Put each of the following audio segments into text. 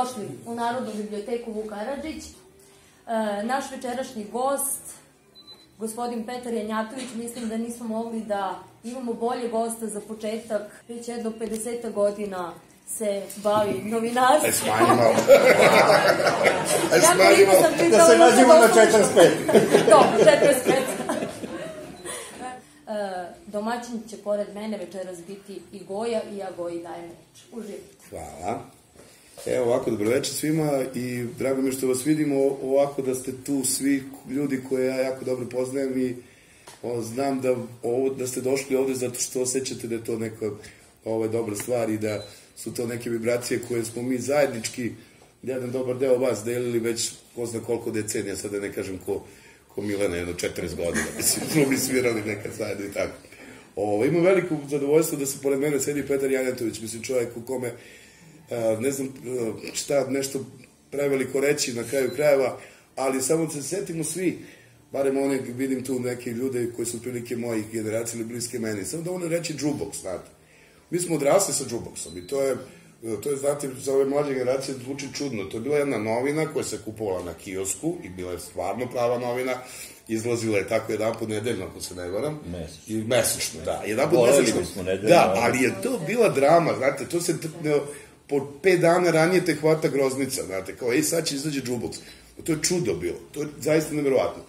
Dobrodošli u Narodnu biblioteku Vuk Karadžić. E, naš večerašnji gost, gospodin Petar Janjatović, mislim da nismo mogli da imamo bolje gosta za početak. Već jedno 50 godina se bavi novinarstvom. Aj smanjimo. Aj Ja koliko smanjimo. sam Da čitala se nađemo na doslušala. 45. Dobro, 45. E, domaćin će pored mene večeras biti i Goja i ja Goji dajem reč. Uživajte. Hvala. Evo ovako, dobroveče svima i drago mi što vas vidimo ovako da ste tu svi ljudi koje ja jako dobro poznajem i o, znam da, ovo, da ste došli ovde zato što osjećate da je to neka ovo, dobra stvar i da su to neke vibracije koje smo mi zajednički jedan dobar deo vas delili već ko zna koliko decenija, sad da ne kažem ko, ko Milena, jedno 40 godina, mislim, smo mi svirali nekad zajedno i tako. Ovo, imam veliko zadovoljstvo da se pored mene sedi Petar Janjatović, mislim čovjek u kome ne znam a, šta nešto preveliko reći na kraju krajeva, ali samo se setimo svi, barem one, vidim tu neke ljude koji su prilike mojih generacija ili bliske meni, samo da ono reći jukebox, znate. Mi smo odrasli sa jukeboxom i to je, to je, znate, za ove mlađe generacije zvuči čudno. To je bila jedna novina koja se kupovala na kiosku i bila je stvarno prava novina. Izlazila je tako jedan put nedeljno, ako se ne varam. Mesečno. I mesečno, da. Jedan put mesečno. bismo nedeljno, Da, ali- je to bila drama, znate, to se po pet dana ranije te hvata groznica, znate, kao, ej, sad će izađe jukebox. To je čudo bilo, to je zaista neverovatno.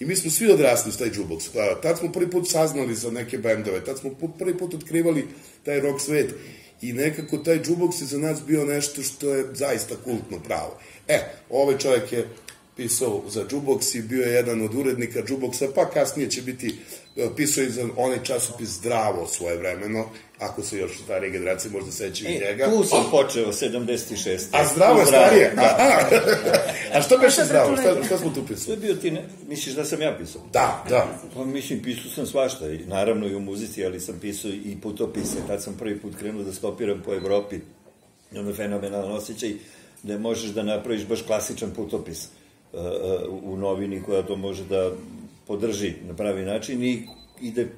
I mi smo svi odrasli s taj jukebox. Pa, tad smo prvi put saznali za neke bendove, tad smo prvi put otkrivali taj rock svet. I nekako taj jukebox je za nas bio nešto što je zaista kultno pravo. E, ovaj čovjek je pisao za Jukebox i bio je jedan od urednika Jukeboxa, pa kasnije će biti e, pisao i za onaj časopis Zdravo svoje vremeno, ako se još starije generacije možda sećaju E, njega. tu sam počeo 76. A zdravo je starije. Da. Aha. A što beše zdravo? Šta, šta smo tu To pisali? je bio ti, ne, misliš da sam ja pisao? Da, da. Pa mislim, pisao sam svašta, i naravno i u muzici, ali sam pisao i putopise. Tad sam prvi put krenuo da stopiram po Evropi. Ono fenomenalan osjećaj da možeš da napraviš baš klasičan putopis uh, uh, u novini koja to može da podrži na pravi način i ide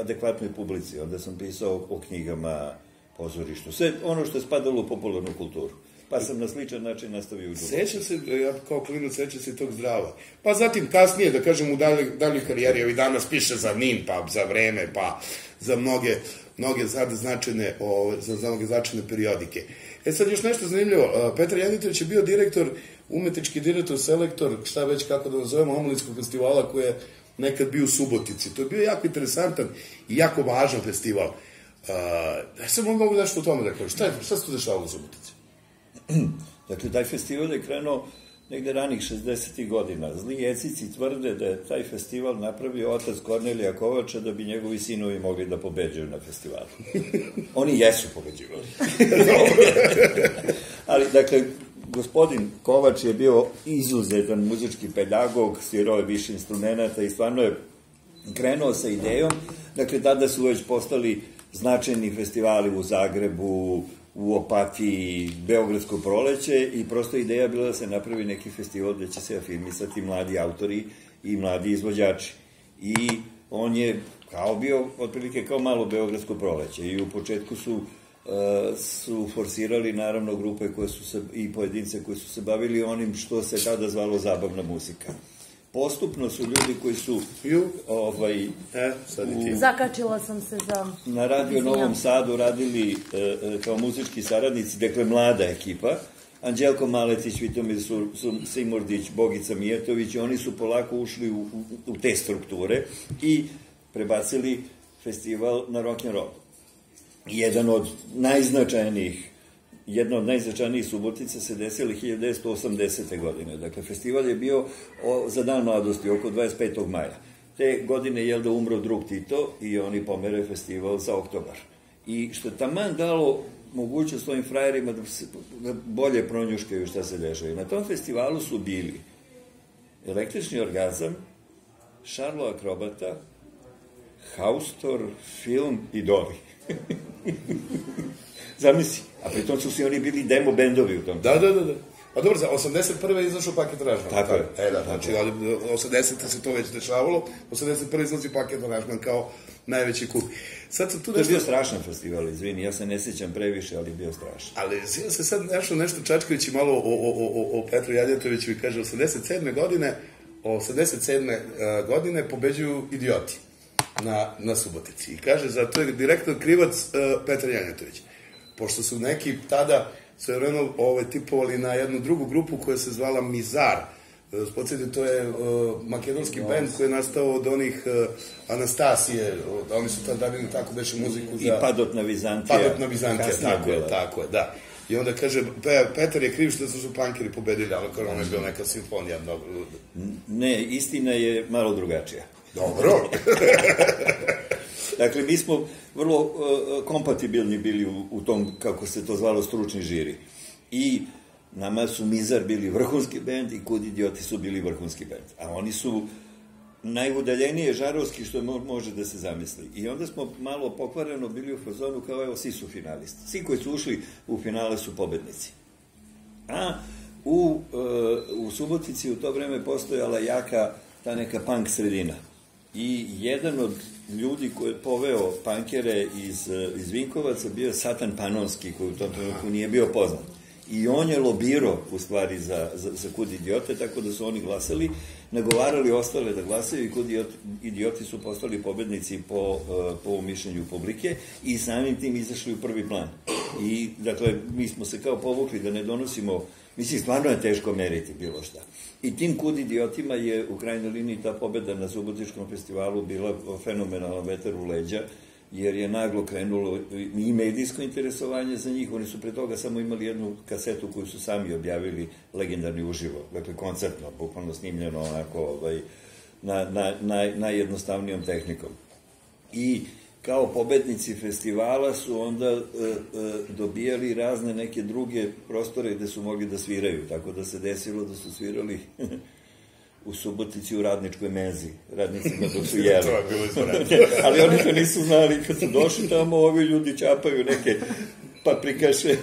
adekvatnoj publici. Onda sam pisao o knjigama, pozorištu, sve ono što je spadalo u popularnu kulturu. Pa sam na sličan način nastavio u Đubu. Sećam se, ja kao klinac sećam se tog zdrava. Pa zatim kasnije, da kažem, u daljoj, daljoj karijeri, ovi danas piše za NIN, pa za vreme, pa za mnoge, mnoge sad značajne, o, za, za mnoge značajne periodike. E sad još nešto zanimljivo, a, Petar Janitović je bio direktor, umetnički direktor, selektor, šta već kako da nazovemo, omladinskog festivala koji je nekad bio u Subotici. To je bio jako interesantan i jako važan festival. Uh, ja sam mogu nešto o tome da kažem. Šta, je, šta se tu dešavalo u Subotici? Dakle, taj festival je krenuo negde ranih 60. godina. Zli jecici tvrde da je taj festival napravio otac Kornelija Kovača da bi njegovi sinovi mogli da pobeđuju na festivalu. Oni jesu pobeđivali. Ali, dakle, gospodin Kovač je bio izuzetan muzički pedagog, svirao je više instrumenta i stvarno je krenuo sa idejom. Dakle, tada su već postali značajni festivali u Zagrebu, u Opatiji, Beogradsko proleće i prosto ideja bila da se napravi neki festival gde će se afirmisati mladi autori i mladi izvođači. I on je kao bio, otprilike kao malo Beogradsko proleće i u početku su su forsirali naravno grupe koje su se, i pojedince koji su se bavili onim što se tada zvalo zabavna muzika. Postupno su ljudi koji su Ju. ovaj, E, sad ti. Zakačila sam se za... na Radio. Novom Sadu radili e, e, kao muzički saradnici, dakle mlada ekipa, Anđelko Maletić, Vitomir Simordić, Bogica Mijetović, oni su polako ušli u, u, u te strukture i prebacili festival na rock'n'roll. Jedan od najznačajnijih jedna od najznačajnijih subotica se desila 1980. godine. Dakle, festival je bio o, za dan mladosti, oko 25. maja. Te godine je da umro drug Tito i oni pomere festival za oktobar. I što je taman dalo mogućnost svojim frajerima da, se, da bolje pronjuškaju šta se dešava. Na tom festivalu su bili električni orgazam, Šarlo Akrobata, Haustor, film i Doli. Zamisli. A pritom su svi oni bili demo bendovi u tom. Da, da, da, da. Pa dobro, za 81. je izašao paket aranžman. Tako je. E da, znači, ali 80. se to već dešavalo, 81. izlazi paket aranžman kao najveći kup. Sad sam tu To je nešto... bio strašan festival, izvini, ja se ne sjećam previše, ali je bio strašan. Ali sjećam se sad nešto, nešto Čačković i malo o, o, o, o, Petru Jadjetoviću i kaže 87. godine 87. eh, godine pobeđuju idioti na, na Subotici. I kaže, za to je direktno krivac uh, Petar Janjetović. Pošto su neki tada sve vremeno ovaj, tipovali na jednu drugu grupu koja se zvala Mizar. Uh, Podsjetite, to je uh, makedonski bend koji je nastao od onih uh, Anastasije, od, oni su tad radili tako beše muziku I za... Padot na Vizantija. Padot na Vizantija, tako je, tako je, da. I onda kaže, Pe, Petar je kriv što su pankeri pobedili, ali kao ono je bila neka simfonija mnogo... Ne, istina je malo drugačija. Dobro. Dakle, mi smo vrlo uh, kompatibilni bili u, u tom, kako se to zvalo, stručni žiri. I nama su Mizar bili vrhunski bend i Kud idioti su bili vrhunski bend. A oni su najudaljenije žarovski što mo može da se zamisli. I onda smo malo pokvareno bili u fazonu kao evo, svi su finalisti. Svi koji su ušli u finale su pobednici. A u, uh, u Subotici u to vreme postojala jaka ta neka punk sredina. I jedan od ljudi koji je poveo pankere iz, eh, iz Vinkovaca bio je Satan Panonski, koji u tom trenutku nije bio poznat. I on je lobirao, u stvari, za, za, za kud idiote, tako da su oni glasali, nagovarali ostale da glasaju i kud idioti, idioti su postali pobednici po, uh, po mišljenju publike i samim tim izašli u prvi plan. I, dakle, mi smo se kao povukli da ne donosimo Mislim, stvarno je teško meriti bilo šta. I tim kud idiotima je u krajnjoj liniji ta pobeda na Subotičkom festivalu bila fenomenalan vetar u leđa, jer je naglo krenulo i medijsko interesovanje za njih. Oni su pre toga samo imali jednu kasetu koju su sami objavili legendarni uživo, dakle koncertno, bukvalno snimljeno onako ovaj, na, na, na, najjednostavnijom tehnikom. I kao pobednici festivala su onda e, e, dobijali razne neke druge prostore gde su mogli da sviraju, tako da se desilo da su svirali u Subotici u radničkoj mezi, radnicima dok su jeli. to je bilo izvanredno. Ali oni to nisu znali, kad su došli tamo, ovi ljudi čapaju neke paprikaše,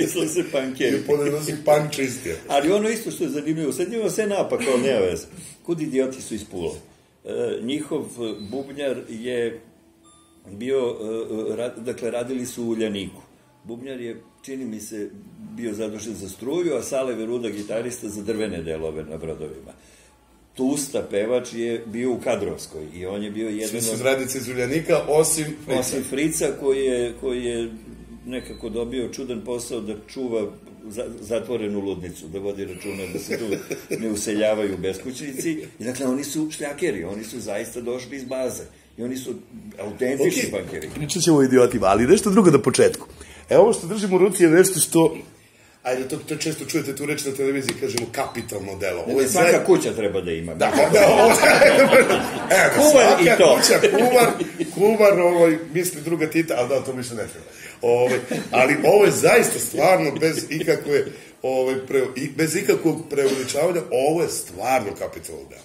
izlaze pankeri. I si punk čistio. Ali ono isto što je zanimljivo, sad njima sve napak, kao nema veze. Kud idioti su iz Pule? E, njihov bubnjar je bio, e, rad, dakle, radili su u Uljaniku. Bubnjar je, čini mi se, bio zadužen za struju, a Sale Veruda, gitarista, za drvene delove na brodovima. Tusta pevač je bio u Kadrovskoj i on je bio jedan Svi su od... zradice iz Uljanika, osim Frica. Osim Frica koji je, koji je nekako dobio čudan posao da čuva za, zatvorenu ludnicu, da vodi računa da se tu ne useljavaju beskućnici. I dakle, oni su šljakeri, oni su zaista došli iz baze. I oni su autentični okay. bankeri. Pričat ćemo o idiotima, ali nešto drugo na početku. Evo ovo što držim u ruci je nešto što Ajde, to, to često čujete tu reč na televiziji, kažemo kapitalno delo. Ovo je Svaka kuća treba da ima. Da, da, ovo, evo, Kuvar i to. kuća, kuvar, kuvar, ovaj, misli druga tita, ali da, to više ne treba. Ovaj, ali ovo je zaista stvarno bez ikakve, ovaj, pre, bez ikakvog preuveličavanja, ovo je stvarno kapitalno delo.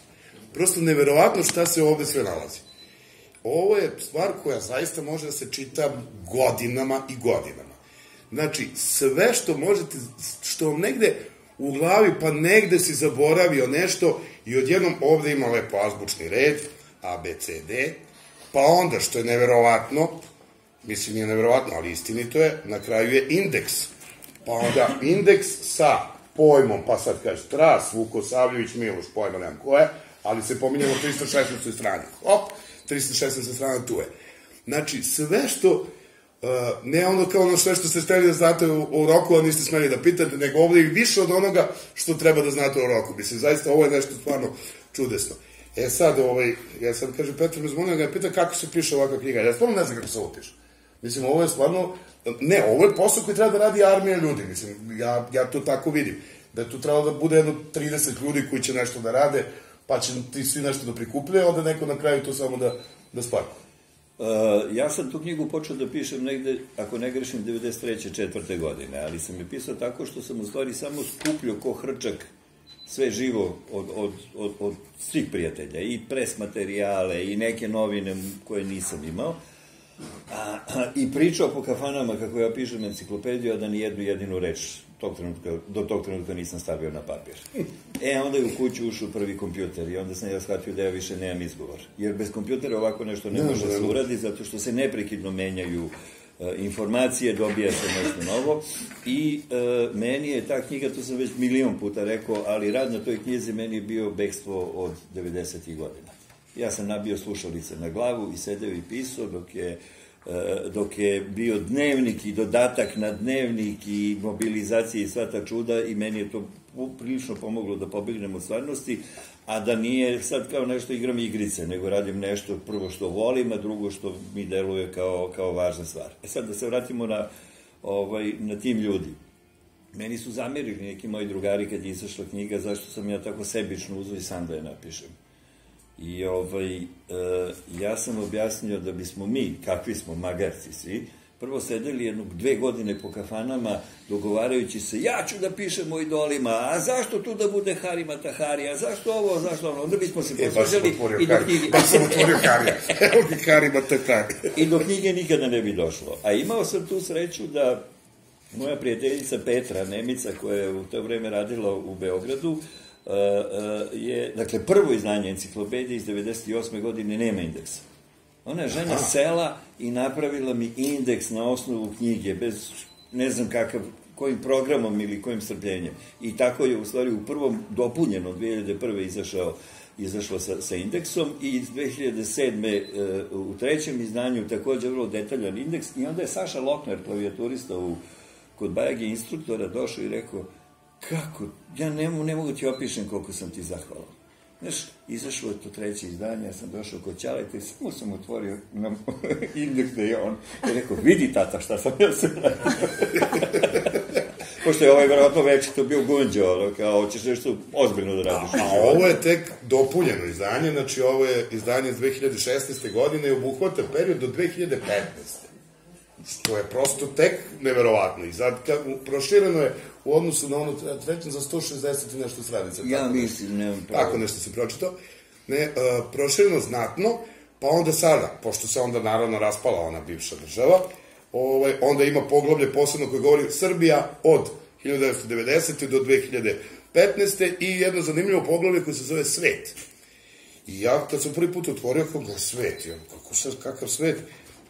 Prosto neverovatno šta se ovde sve nalazi. Ovo je stvar koja zaista može da se čita godinama i godinama. Znači, sve što možete, što vam negde u glavi, pa negde si zaboravio nešto i odjednom ovde ima lepo azbučni red, A, B, C, D, pa onda, što je neverovatno, mislim nije neverovatno, ali istinito je, na kraju je indeks. Pa onda indeks sa pojmom, pa sad kaže Tras, Vukosavljević, Miloš, pojma nemam ko je, ali se pominjamo 316. strani. Hop, 316. strana tu je. Znači, sve što Uh, ne ono kao ono sve što ste steli da znate u, u roku, a niste smeli da pitate, nego ovde i više od onoga što treba da znate u roku. Mislim, zaista ovo je nešto stvarno čudesno. E sad, ovaj, ja sad kažem, Petar me zmonio da ga pita kako se piše ovakva knjiga. Ja stvarno ne znam kako se ovo piše. Mislim, ovo je stvarno, ne, ovo je posao koji treba da radi armija ljudi, mislim, ja, ja to tako vidim. Da je tu trebalo da bude jedno 30 ljudi koji će nešto da rade, pa će ti svi nešto da prikupljaju, onda neko na kraju to samo da, da spakuje. Uh, ja sam tu knjigu počeo da pišem negde, ako ne grešim, 93. četvrte godine, ali sam je pisao tako što sam u stvari samo skupljio ko hrčak sve živo od, od, od, od svih prijatelja, i pres materijale, i neke novine koje nisam imao, A, a, I pričao po kafanama kako ja pišem enciklopediju, a da ni jednu jedinu reč tog trenutka, do tog trenutka nisam stavio na papir. E, onda je u kuću ušao prvi kompjuter i onda sam ja shvatio da ja više nemam izgovor. Jer bez kompjutera ovako nešto ne, ne može da se uradi, zato što se neprekidno menjaju e, informacije, dobija se nešto novo i e, meni je ta knjiga, to sam već milion puta rekao, ali rad na toj knjizi meni je bio bekstvo od 90. godina. Ja sam nabio slušalice na glavu i sedeo i pisao dok je dok je bio dnevnik i dodatak na dnevnik i mobilizacija i sva ta čuda i meni je to prilično pomoglo da pobegnem od stvarnosti, a da nije sad kao nešto igram igrice, nego radim nešto prvo što volim, a drugo što mi deluje kao, kao važna stvar. E sad da se vratimo na, ovaj, na tim ljudi. Meni su zamerili neki moji drugari kad je izašla knjiga zašto sam ja tako sebično uzao i sam da je napišem. I ovaj, e, ja sam objasnio da bismo mi, kakvi smo magarci svi, prvo sedeli jednog dve godine po kafanama dogovarajući se, ja ću da pišem o idolima, a zašto tu da bude Harima Tahari, a zašto ovo, zašto ono, onda bismo se e, posveđali i do knjige... Baš sam otvorio Harija, evo ti Harima Tahari. I do knjige nikada ne bi došlo. A imao sam tu sreću da moja prijateljica Petra Nemica, koja je u to vreme radila u Beogradu, uh, je, dakle, prvo izdanje enciklopedije iz 98. godine nema indeksa. Ona je žena sela i napravila mi indeks na osnovu knjige, bez, ne znam kakav, kojim programom ili kojim strpljenjem. I tako je u stvari u prvom dopunjeno 2001. izašao izašlo sa, sa indeksom i iz 2007. Uh, u trećem izdanju takođe vrlo detaljan indeks i onda je Saša Lokner, klavijaturista u, kod Bajage instruktora, došao i rekao kako, ja ne, ne mogu ti opišem koliko sam ti zahvalan. Znaš, izašlo je to treće izdanje, ja sam došao kod Ćaleta i samo sam otvorio na indeks da je on. I rekao, vidi tata šta sam ja se radio. Pošto je ovaj verovatno već to bio gunđo, ono, kao, hoćeš nešto ozbiljno da radiš. A, a ovo je tek dopunjeno izdanje, znači ovo je izdanje iz 2016. godine i obuhvata period do 2015 što je prosto tek neverovatno. I sad, kad, prošireno je u odnosu na ono trećem za 160 i nešto stranica. Ja tako mislim, nemam pravo. Tako nešto se pročitao. Ne, uh, prošireno znatno, pa onda sada, pošto se onda naravno raspala ona bivša država, ovaj, onda ima poglavlje posebno koje govori Srbija od 1990. do 2015. i jedno zanimljivo poglavlje koje se zove Svet. I ja kad sam prvi put otvorio, kako ga svet, ja, kako kakav svet,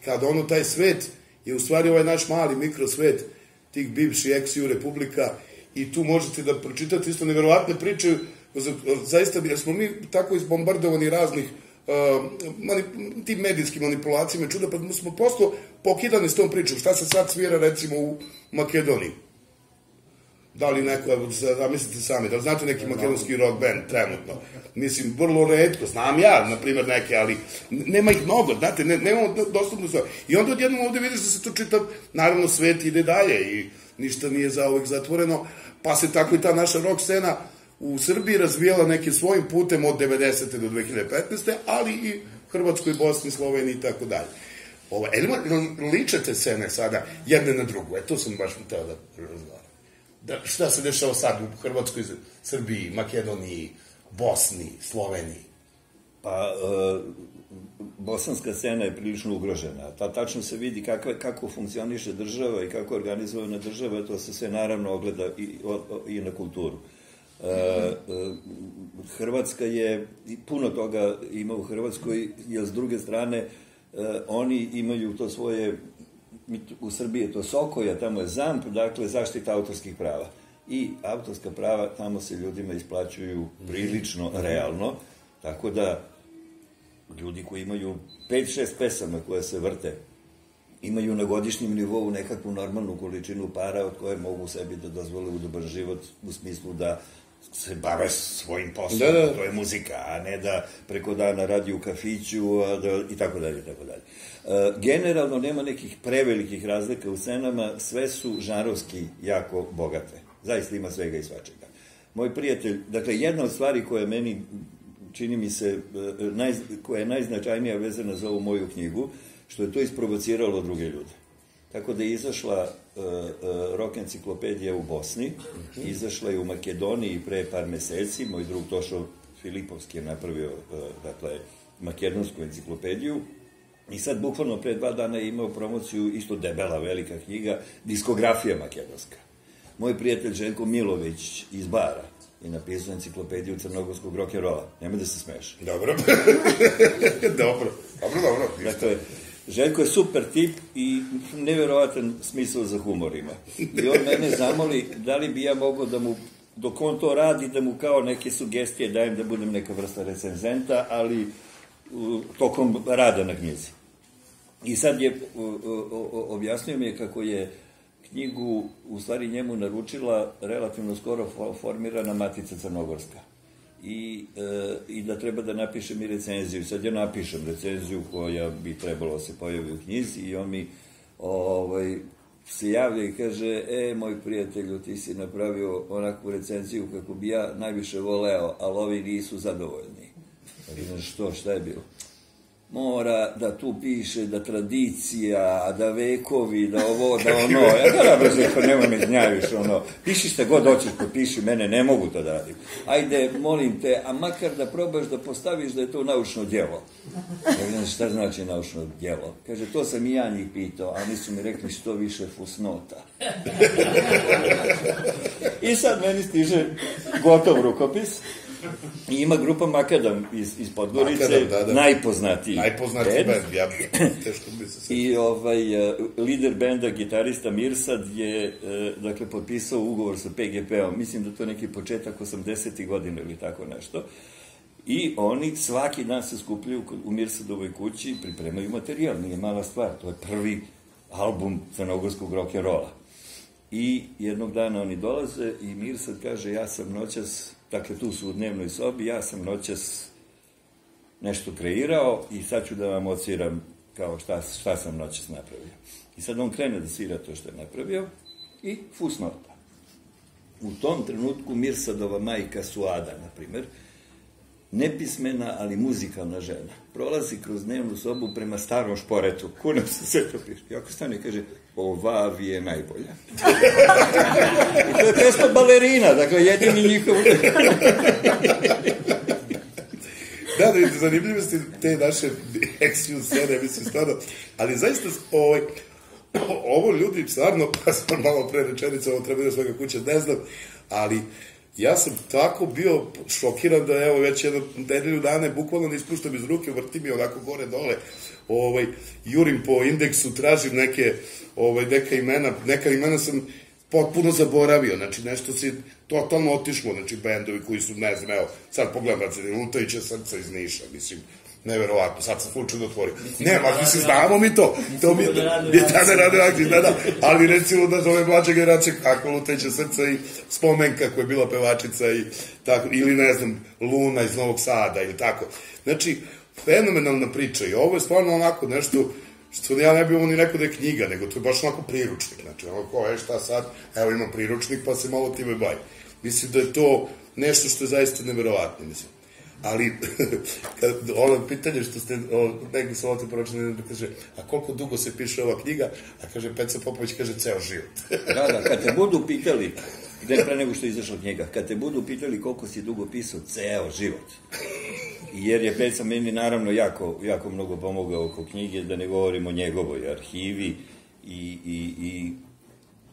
kad ono taj svet je u stvari ovaj naš mali mikrosvet tih bivših eksiju republika i tu možete da pročitate isto neverovatne priče, zaista jer smo mi tako izbombardovani raznih uh, tim medijskim manipulacijama čuda, pa smo prosto pokidani s tom pričom. Šta se sad svira recimo u Makedoniji? Da li neko, zamislite sami, da li znate neki makedonski rock band trenutno? Mislim, vrlo redko, znam ja, na primjer, neke, ali nema ih mnogo, znate, ne, nemamo dostupno sve. I onda odjednom ovde vidiš da se to čita, naravno, svet ide dalje i ništa nije za ovih zatvoreno, pa se tako i ta naša rock scena u Srbiji razvijala nekim svojim putem od 90. do 2015. ali i Hrvatskoj, Bosni, Sloveniji i tako dalje. Ovo, li ličete scene sada jedne na drugu? E, to sam baš teo da razgovaram da, šta se dešava sad u Hrvatskoj, Srbiji, Makedoniji, Bosni, Sloveniji? Pa, e, bosanska scena je prilično ugrožena. Ta tačno se vidi kako, kako funkcioniše država i kako je organizovana država, to se sve naravno ogleda i, i na kulturu. E, e, Hrvatska je, puno toga ima u Hrvatskoj, jer s druge strane, e, oni imaju to svoje u Srbiji je to Sokoja, tamo je ZAMP, dakle zaštita autorskih prava. I autorska prava tamo se ljudima isplaćuju prilično realno, tako da ljudi koji imaju 5-6 pesama koje se vrte, imaju na godišnjem nivou nekakvu normalnu količinu para od koje mogu sebi da dozvole udoban život u smislu da se bave svojim poslom, da, da. to je muzika, a ne da preko dana radi u kafiću a da, i tako dalje, i tako dalje. E, generalno nema nekih prevelikih razlika u cenama, sve su žarovski jako bogate. Zaista ima svega i svačega. Moj prijatelj, dakle, jedna od stvari koja meni čini mi se, e, naj, koja je najznačajnija vezana za ovu moju knjigu, što je to isprovociralo druge ljude. Tako da je izašla uh, uh, rock enciklopedija u Bosni, izašla je u Makedoniji pre par meseci, moj drug Tošo Filipovski je napravio, uh, dakle, makedonsku enciklopediju, I sad, bukvalno pre dva dana je imao promociju, isto debela, velika knjiga, diskografija makedonska. Moj prijatelj Željko Milović iz Bara je napisao enciklopediju crnogorskog rock'n'rolla. Nemoj da se smeš. Dobro. dobro. Dobro, dobro. Dakle, Željko je super tip i neverovatan smisao za humor ima. I on mene zamoli da li bi ja mogao da mu, dok on to radi, da mu kao neke sugestije dajem da budem neka vrsta recenzenta, ali tokom rada na knjizi. I sad je, objasnio mi je kako je knjigu u stvari njemu naručila relativno skoro formirana Matica Crnogorska. I, e, i da treba da napišem i recenziju. Sad ja napišem recenziju koja bi trebalo da se pojavi u knjizi i on mi ovaj, se javlja i kaže, e, moj prijatelju, ti si napravio onakvu recenziju kako bi ja najviše voleo, ali ovi nisu zadovoljni. Znaš što, šta je bilo? mora da tu piše da tradicija, da vekovi, da ovo, da ono. Ja da brzo rekao, nemoj me gnjaviš, ono. Piši šta god hoćeš, potpiši, mene ne mogu to da radim. Ajde, molim te, a makar da probaš da postaviš da je to naučno djelo. Ja vidim šta znači naučno djelo. Kaže, to sam i ja njih pitao, a nisu mi rekli što više fusnota. I sad meni stiže gotov rukopis I ima grupa Makadam iz, iz Podgorice, Makadam, da, da. najpoznatiji. Najpoznatiji band, ja teško bi se I ovaj, uh, lider benda, gitarista Mirsad je, uh, dakle, potpisao ugovor sa PGP-om. Mislim da to je neki početak 80. godine ili tako nešto. I oni svaki dan se skupljaju u Mirsadovoj kući i pripremaju materijal. Nije mala stvar, to je prvi album crnogorskog rock'n'rolla. I jednog dana oni dolaze i Mirsad kaže, ja sam noćas Dakle, tu su u dnevnoj sobi, ja sam noćas nešto kreirao i sad ću da vam ociram kao šta, šta sam noćas napravio. I sad on krene da svira to što je napravio i fusnota. U tom trenutku Mirsadova majka Suada, na primer, nepismena, ali muzikalna žena, prolazi kroz dnevnu sobu prema starom šporetu. Kunem se sve to piše. I ako stane kaže, ova vi je najbolja. I to je pesma balerina, dakle, jedini njihov... da, da, zanimljivosti te naše action scene, mislim, stvarno, ali zaista, ovaj, ovo ljudi, stvarno, pa sam malo pre rečenica, ovo treba da svega kuća, ne znam, ali ja sam tako bio šokiran da evo već jedno nedelju dana bukvalno ne ispuštam iz ruke, vrtim je onako gore dole, ovaj, jurim po indeksu, tražim neke, ovaj, neka imena, neka imena sam potpuno zaboravio, znači nešto si totalno otišlo, znači bendovi koji su, ne znam, evo, sad pogledam, znači, lutajuće srca iz Niša, mislim, neverovatno, sad sam slučajno otvorio. Ne, ma mislim, znamo mi to. To mi je, mi tada rade aktiv, da, da, ali recimo da ove mlađe generacije, kako luteće srca i spomenka koja je bila pevačica i tako, ili ne znam, Luna iz Novog Sada ili tako. Znači, fenomenalna priča i ovo je stvarno onako nešto što ja ne bih ovo ni rekao da je knjiga, nego to je baš onako priručnik. Znači, ono ko, e šta sad, evo imam priručnik pa se malo time bavim. Mislim da je to nešto što je zaista neverovatno, mislim ali kad, ono pitanje što ste o, negdje sam ovdje pročili da kaže, a koliko dugo se piše ova knjiga, a kaže Peca Popović kaže ceo život. da, da, kad te budu pitali, gde pre nego što je izašla knjiga, kad te budu pitali koliko si dugo pisao, ceo život. Jer je Peca meni naravno jako, jako mnogo pomogao oko knjige, da ne govorimo o njegovoj arhivi i, i, i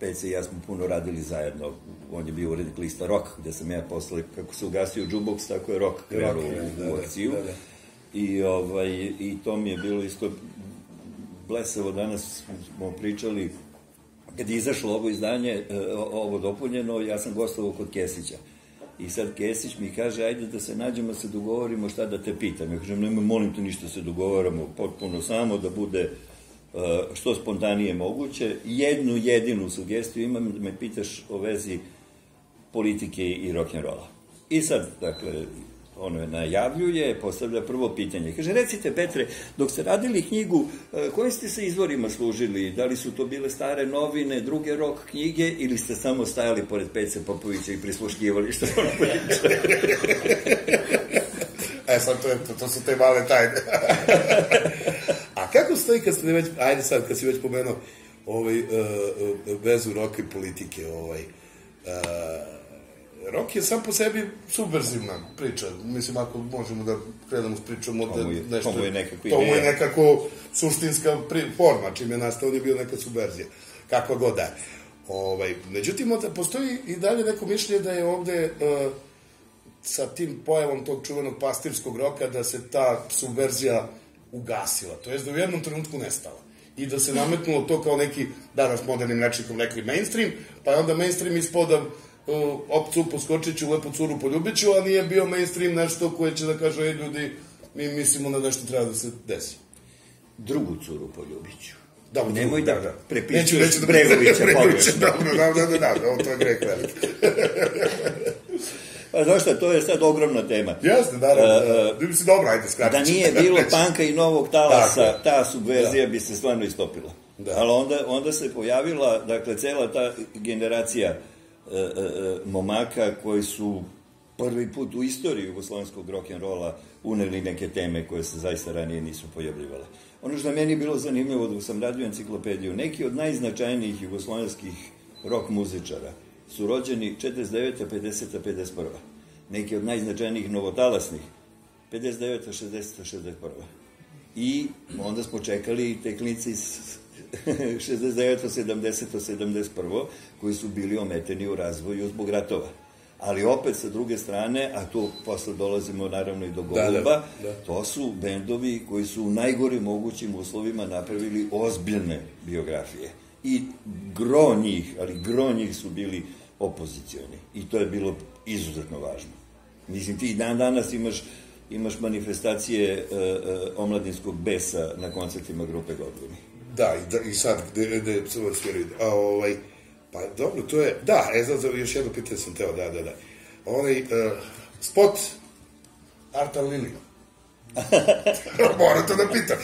Pece i ja smo puno radili zajedno. On je bio urednik lista Rock, gde sam ja posle, kako se ugasio jukebox, tako je Rock krenuo u, da, u da, akciju. Da, da. I, ovaj, I to mi je bilo isto blesavo. Danas smo pričali, kad je izašlo ovo izdanje, e, ovo dopunjeno, ja sam gostovao kod Kesića. I sad Kesić mi kaže, ajde da se nađemo, da se dogovorimo šta da te pitam. Ja kažem, nemoj, molim te ništa se dogovaramo, potpuno samo da bude Eh, što spontanije moguće. Jednu jedinu sugestiju imam da me pitaš o vezi politike i rock'n'rolla. I sad, dakle, ono je najavljuje, postavlja prvo pitanje. Kaže, recite Petre, dok ste radili knjigu, eh, kojim ste se izvorima služili? Da li su to bile stare novine, druge rock knjige ili ste samo stajali pored Pece Popovića i prisluškivali što ono priča? e, sad to, je, to, to su te male tajne. A kako stoji kad ste već, ajde sad, kad si već pomenuo ovaj, uh, vezu roka i politike, ovaj, uh, rock je sam po sebi subverzivna priča. Mislim, ako možemo da krenemo s pričom od je- nešto... to mu je nekako To mu je ideja. nekako suštinska pri, forma, čim je nastao, on je bio neka subverzija. Kakva god da je. Ovaj, međutim, onda postoji i dalje neko mišljenje da je ovde uh, sa tim pojavom tog čuvenog pastirskog roka da se ta subverzija ugasila, to jest da u jednom trenutku nestala i da se nametnulo to kao neki, danas modernim rečnikom neki mainstream, pa je onda mainstream ispod da uh, opcu poskočit ću, lepu curu poljubit ću, a nije bio mainstream nešto koje će da kaže, ej ljudi, mi mislimo na nešto treba da se desi. Drugu curu poljubit ću. Da, Nemoj da, Neću, prepisuješ neću da Bregovića Bregovića, dobro, da, da, da, da, da, to je greh veliki. Pa znaš šta, to je sad ogromna tema. Jeste, naravno, E, da, da, mislim, dobro, ajde, skratit Da nije bilo panka i novog talasa, ta subverzija bi se stvarno istopila. Da. Ali onda, onda se pojavila, dakle, cela ta generacija e, e, e, momaka koji su prvi put u istoriji jugoslovenskog rock'n'rolla uneli neke teme koje se zaista ranije nisu pojavljivale. Ono što meni bilo zanimljivo dok sam radio enciklopediju, neki od najznačajnijih jugoslovenskih rock muzičara su rođeni 49. 50. 51. Neki od najznačajnijih novotalasnih 59. 60. 61. I onda smo čekali te klinice iz 69. 70. 71. koji su bili ometeni u razvoju zbog ratova. Ali opet sa druge strane, a tu posle dolazimo naravno i do Da, da, Goluba, da. to su bendovi koji su u najgorim mogućim uslovima napravili ozbiljne biografije. I gro njih, ali gro njih su bili opozicioni. I to je bilo izuzetno važno. Mislim, ti dan danas imaš imaš manifestacije e, e, omladinskog besa na koncertima grupe Godvini. Da, i, da, i sad, gde, gde se ovo sviraju, a ovaj, pa dobro, to je, da, e, za, za još jedno pitanje sam teo, da, da, da. Onaj, uh, spot Artan Lili. Moram to da pitam.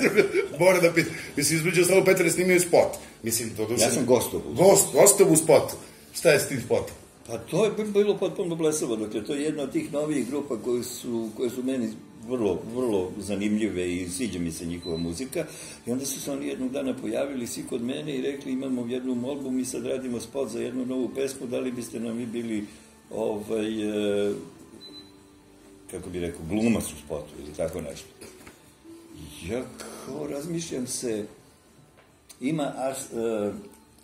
Moram da pitam. Mislim, između ostalo Petar je snimio spot. Mislim, to duše... Ja sam gostovao u Gost, gostov u spotu. Šta je s tim spotom? Pa to je bilo potpuno blesavo, dakle, to je jedna od tih novih grupa koje su, koje su meni vrlo, vrlo zanimljive i sviđa mi se njihova muzika. I onda su se oni jednog dana pojavili svi kod mene i rekli imamo jednu molbu, mi sad radimo spot za jednu novu pesmu, da li biste nam vi bili ovaj, e, kako bi rekao, glumac u spotu ili tako nešto. Ja kao razmišljam se, ima Ars, uh,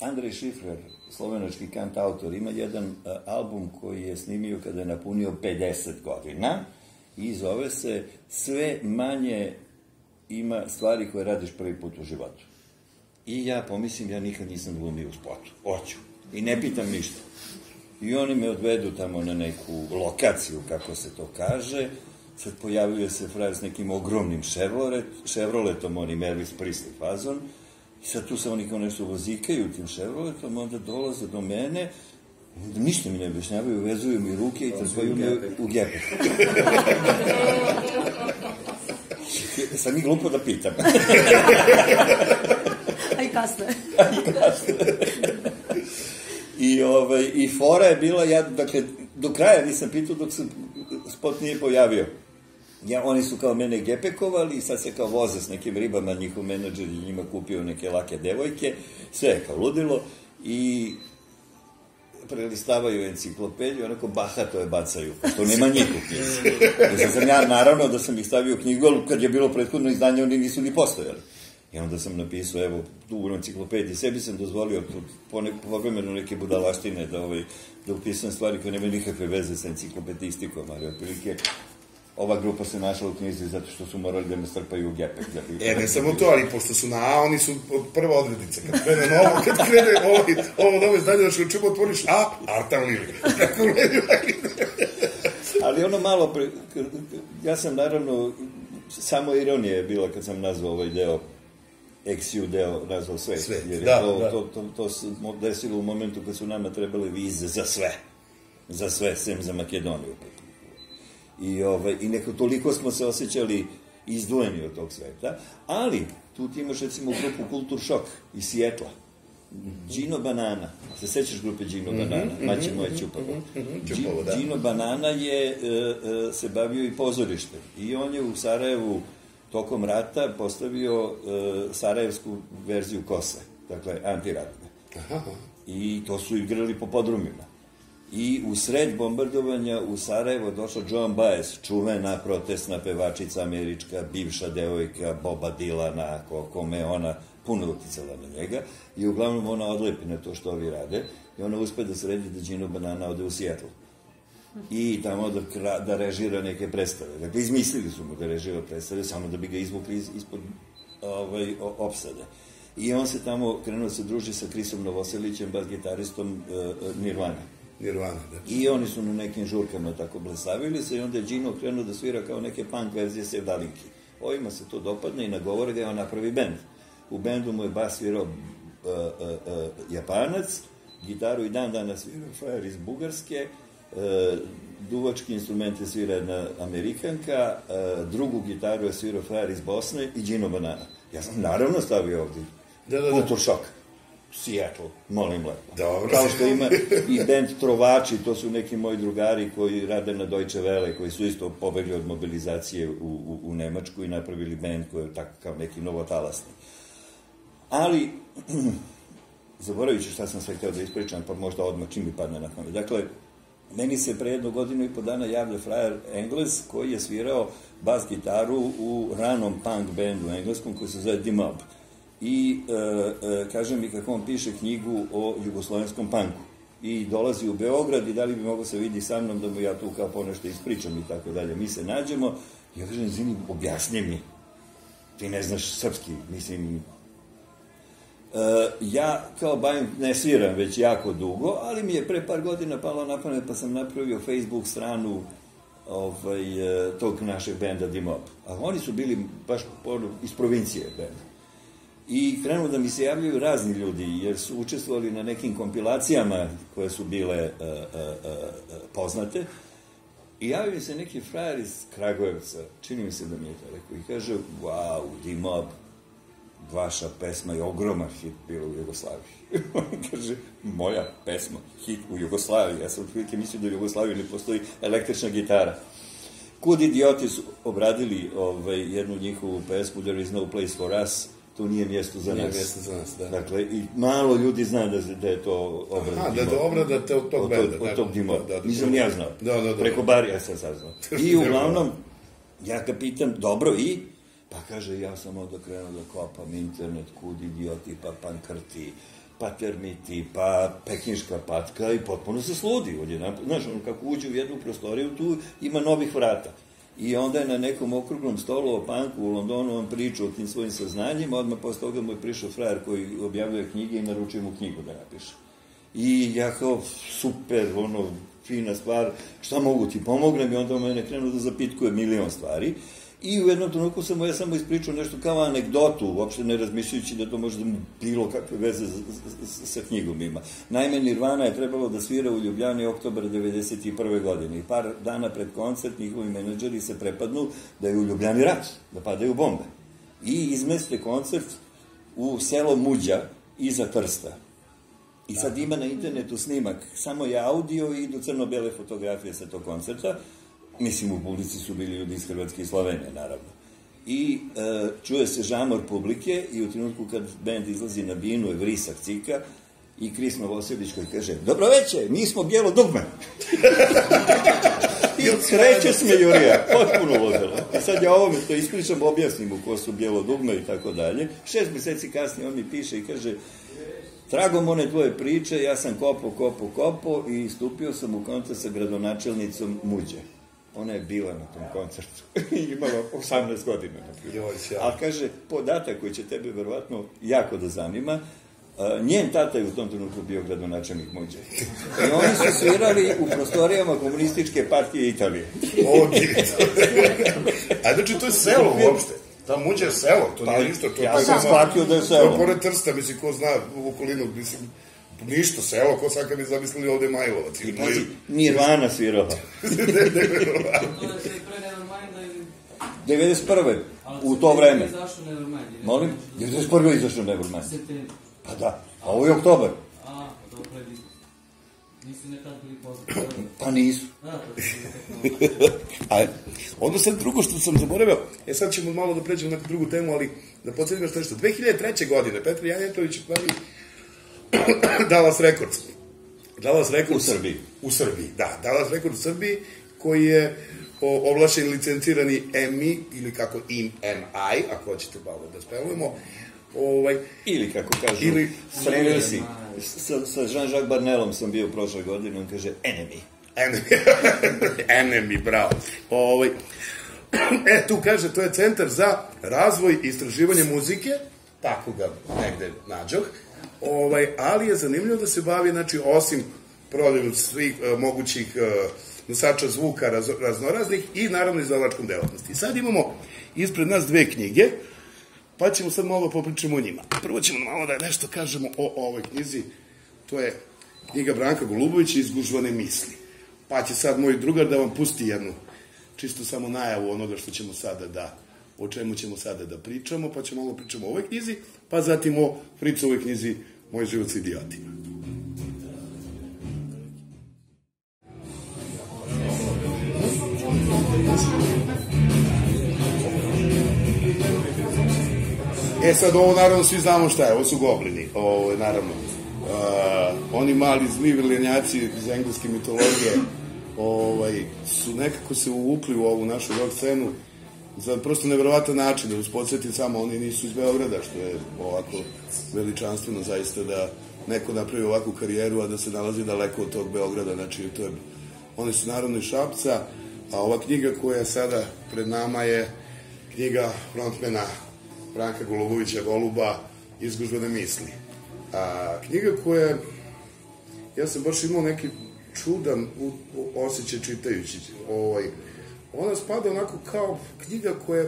Andrej Šifrer, slovenački kant autor, ima jedan uh, album koji je snimio kada je napunio 50 godina i zove se Sve manje ima stvari koje radiš prvi put u životu. I ja pomislim, ja nikad nisam glumio u spotu. Hoću. I ne pitam ništa. I oni me odvedu tamo na neku lokaciju, kako se to kaže. Sad pojavljuje se frajer s nekim ogromnim Chevrolet, Chevroletom, onim Elvis Presley fazon. I sad tu se oni kao nešto vozikaju tim Chevroletom, onda dolaze do mene, ništa mi ne objašnjavaju, vezuju mi ruke i trpaju me u gepek. Sad mi glupo da pitam. A i kasno je. I, ovaj, I fora je bila, ja, dakle, do kraja nisam pitao dok se spot nije pojavio. Ja, oni su kao mene gepekovali i sad se kao voze s nekim ribama, njihov menadžer je njima kupio neke lake devojke, sve je kao ludilo i prelistavaju enciklopediju, onako bahato je bacaju, to nema njih u knjizi. Znači sam ja, naravno, da sam ih stavio u knjigu, ali kad je bilo prethodno izdanje, oni nisu ni postojali. I onda sam napisao, evo, tu u enciklopediji, sebi sam dozvolio povremeno neke budalaštine da, ovaj, da upisujem stvari koje nemaju nikakve veze sa enciklopedistikom, ali otprilike ova grupa se našla u knjizi zato što su morali da me strpaju u gepek. Da bi... E, ne samo to, ali pošto su na A, oni su od prva odrednica. Kad krene novo, kad krene ovaj, ovo novo izdanje, da što čemu otvoriš A, Artan Lili. Ali ono malo, pre, ja sam naravno, samo ironija je bila kad sam nazvao ovaj deo XU deo nazvao sve, Sve, jer je da, to, da. To, to, to se desilo u momentu kad su nama trebale vize za sve, za sve, sem za Makedoniju. I, ovaj, I neko toliko smo se osjećali izdvojeni od tog sveta, ali tu ti imaš recimo grupu Kultur Šok iz Sijetla, Gino Banana, se sećaš grupe Gino Banana, maće moje Ćupovo. Ćupovo, da. Gino Banana je e, e, se bavio i pozorištem i on je u Sarajevu tokom rata postavio e, sarajevsku verziju Kose, dakle antiratne. I to su igrali po podrumima. I u sred bombardovanja u Sarajevo došla Joan Baez, čuvena protestna pevačica američka, bivša devojka Boba Dilana, ko, kome ona puno uticala na njega. I uglavnom ona odlepi na to što ovi rade. I ona uspe da sredi da Gino Banana ode u Seattle i tamo da, kra, da režira neke predstave. Dakle, izmislili su mu da režira predstave samo da bi ga izvukli iz, ispod ovaj, opsade. I on se tamo krenuo da se druži sa Krisom Novoselićem, bas gitaristom uh, Nirvana. Nirvana, da. I oni su na nekim žurkama tako blesavili se i onda je Gino krenuo da svira kao neke punk verzije Sevdalinki. Ovima se to dopadne i nagovore ga i on napravi bend. U bendu mu je bas svirao uh, uh, uh, Japanac, gitaru i dan danas svirao frajer iz Bugarske, E, duvački instrumente svira jedna Amerikanka, e, drugu gitaru je svirao frajer iz Bosne i Gino Banana. Ja sam naravno stavio ovdje. Da, da, da. Kultur šok. Seattle, molim lepo. Dobro. Kao što ima i band Trovači, to su neki moji drugari koji rade na Deutsche Welle, koji su isto pobegli od mobilizacije u, u, u Nemačku i napravili band koji je tako kao neki novotalasni. Ali, zaboravit ću šta sam sve htio da ispričam, pa možda odmah čim mi padne na pamet. Dakle, Meni se pre jednu godinu i po dana javlja frajer Engles koji je svirao bas gitaru u ranom punk bandu engleskom koji se zove The Mob. I e, e, kaže mi kako on piše knjigu o jugoslovenskom punku. I dolazi u Beograd i da li bi mogo se vidi sa mnom da mu ja tu kao ponešto ispričam i tako dalje. Mi se nađemo ja kažem, zini, objasni mi. Ti ne znaš srpski, mislim, Uh, ja kao bajom ne sviram već jako dugo, ali mi je pre par godina palo na pamet pa sam napravio Facebook stranu ovaj, uh, tog našeg benda Dimop. A oni su bili baš iz provincije benda. I krenuo da mi se javljaju razni ljudi, jer su učestvovali na nekim kompilacijama koje su bile uh, uh, poznate. I javio se neki frajer iz Kragujevca, čini mi se da mi je to rekao, i kaže, wow, Dimop, vaša pesma je ogroman hit bila u Jugoslaviji. On kaže, moja pesma, hit u Jugoslaviji. Ja sam otprilike mislio da u Jugoslaviji ne postoji električna gitara. Kud idioti su obradili ovaj, jednu njihovu pesmu There is no place for us, to nije mjesto za Nije nas. mjesto za nas, da. Dakle, i malo ljudi zna da, da je to obrada. Aha, da je to obrada te, od tog od, benda. Od, od tog Dimo. Da, da, da. Nisam ni ja znao. Da, da, da. Preko Barija sam saznao. I uglavnom, ja ga pitam, dobro, i? Pa kaže, ja sam onda krenuo da kopam internet, kud idioti, pa pankrti, pa termiti, pa pekinška patka i potpuno se sludi. Je, znaš, on kako uđe u jednu prostoriju, tu ima novih vrata. I onda je na nekom okruglom stolu o panku u Londonu on pričao o tim svojim saznanjima, odmah posle toga mu je prišao frajer koji objavljuje knjige i naručuje mu knjigu da napiše. I ja kao, super, ono, fina stvar, šta mogu ti pomognem i onda on mene krenuo da zapitkuje milion stvari. I u jednom trenutku sam mu ja samo ispričao nešto kao anegdotu, uopšte ne razmišljajući da to može da mu bilo kakve veze sa knjigom ima. Naime, Nirvana je trebalo da svira u Ljubljani oktobar 1991. godine i par dana pred koncert njihovi menadžeri se prepadnu da je u Ljubljani rat, da padaju bombe. I izmeste koncert u selo Muđa iza Trsta. I sad ima na internetu snimak, samo je audio i idu crno-bele fotografije sa tog koncerta, mislim u publici su bili ljudi iz Hrvatske i Slovenije, naravno. I e, čuje se žamor publike i u trenutku kad bend izlazi na binu je vrisak cika i Kris Novoselić koji kaže Dobro veće, mi smo bijelo dugme. I kreće smejurija, potpuno ludilo. I sad ja ovome to ispričam, objasnim u ko su bijelo dugme i tako dalje. Šest meseci kasnije on mi piše i kaže Tragom one tvoje priče, ja sam kopo, kopo, kopo i stupio sam u kontakt sa gradonačelnicom Muđe ona je bila na tom koncertu. Imala 18 godina. Joj, A kaže, podatak koji će tebe verovatno jako da zanima, Uh, njen tata je u tom trenutku bio gradonačelnik Muđe. I oni su svirali u prostorijama komunističke partije Italije. Ovdje. A znači to je selo uopšte. Ta muđa je selo, to Pa, nije ništa. To ja sam shvatio da je To selo. je pored Trsta, mislim, ko zna u okolinu, mislim, ništa, selo, ko sad kad bi zamislili ovde Majlovac. I ili Maju- Nirvana svirala. Se pre Neverminda ili... 91. ali U to vreme. je Izašao Nevermind. Molim? 91. je izašao Nevermind. Pa da, a ovo je oktobar. A, dobro je. Nisu nekad bili poznati. Pa nisu. Da, A onda sad drugo što sam zaboravio, e sad ćemo malo da pređemo na drugu temu, ali da podsjetim još nešto. 2003. godine Petar Janjetović pravi Dallas Records. Dallas Records... U Srbiji. U Srbiji, da. Dallas Records u Srbiji, koji je ovlašen licencirani EMI, ili kako IMI, ako hoćete malo da spelujemo, ovaj, Ili, kako kažu, Ili- Francuzi. Sa, sa Jean-Jacques Barnelom sam bio prošle godine, on kaže enemy. Enemy, enemy, bravo. Ovaj, e, tu kaže, to je centar za razvoj i istraživanje muzike, tako ga negde nađoh, ovaj, ali je zanimljivo da se bavi, znači, osim prodajom svih uh, mogućih uh, nosača zvuka raz, raznoraznih i naravno izdavačkom delatnosti. Sad imamo ispred nas dve knjige, pa ćemo sad malo popričamo o njima. Prvo ćemo malo da nešto kažemo o, o ovoj knjizi, to je knjiga Branka Golubovića Izgužvane misli. Pa će sad moj drugar da vam pusti jednu, čisto samo najavu onoga što ćemo sada da, o čemu ćemo sada da pričamo, pa ćemo malo pričamo o ovoj knjizi, pa zatim o Fricovoj knjizi Moj život sa idiotima. E sad, ovo naravno svi znamo šta je, ovo su goblini, ovo je naravno. Uh, oni mali zli vrljenjaci iz engleske mitologije ovaj, su nekako se uvukli u ovu našu rock scenu za prosto neverovatan način, da vas podsjetim samo, oni nisu iz Beograda, što je ovako veličanstveno zaista da neko napravi ovakvu karijeru, a da se nalazi daleko od tog Beograda, znači to je, oni su naravno iz Šapca, a ova knjiga koja je sada pred nama je knjiga frontmena Branka Golubovića Goluba Izgužbene misli. A, knjiga koja, ja sam baš imao neki čudan osjećaj čitajući ovaj, ona spada onako kao knjiga koja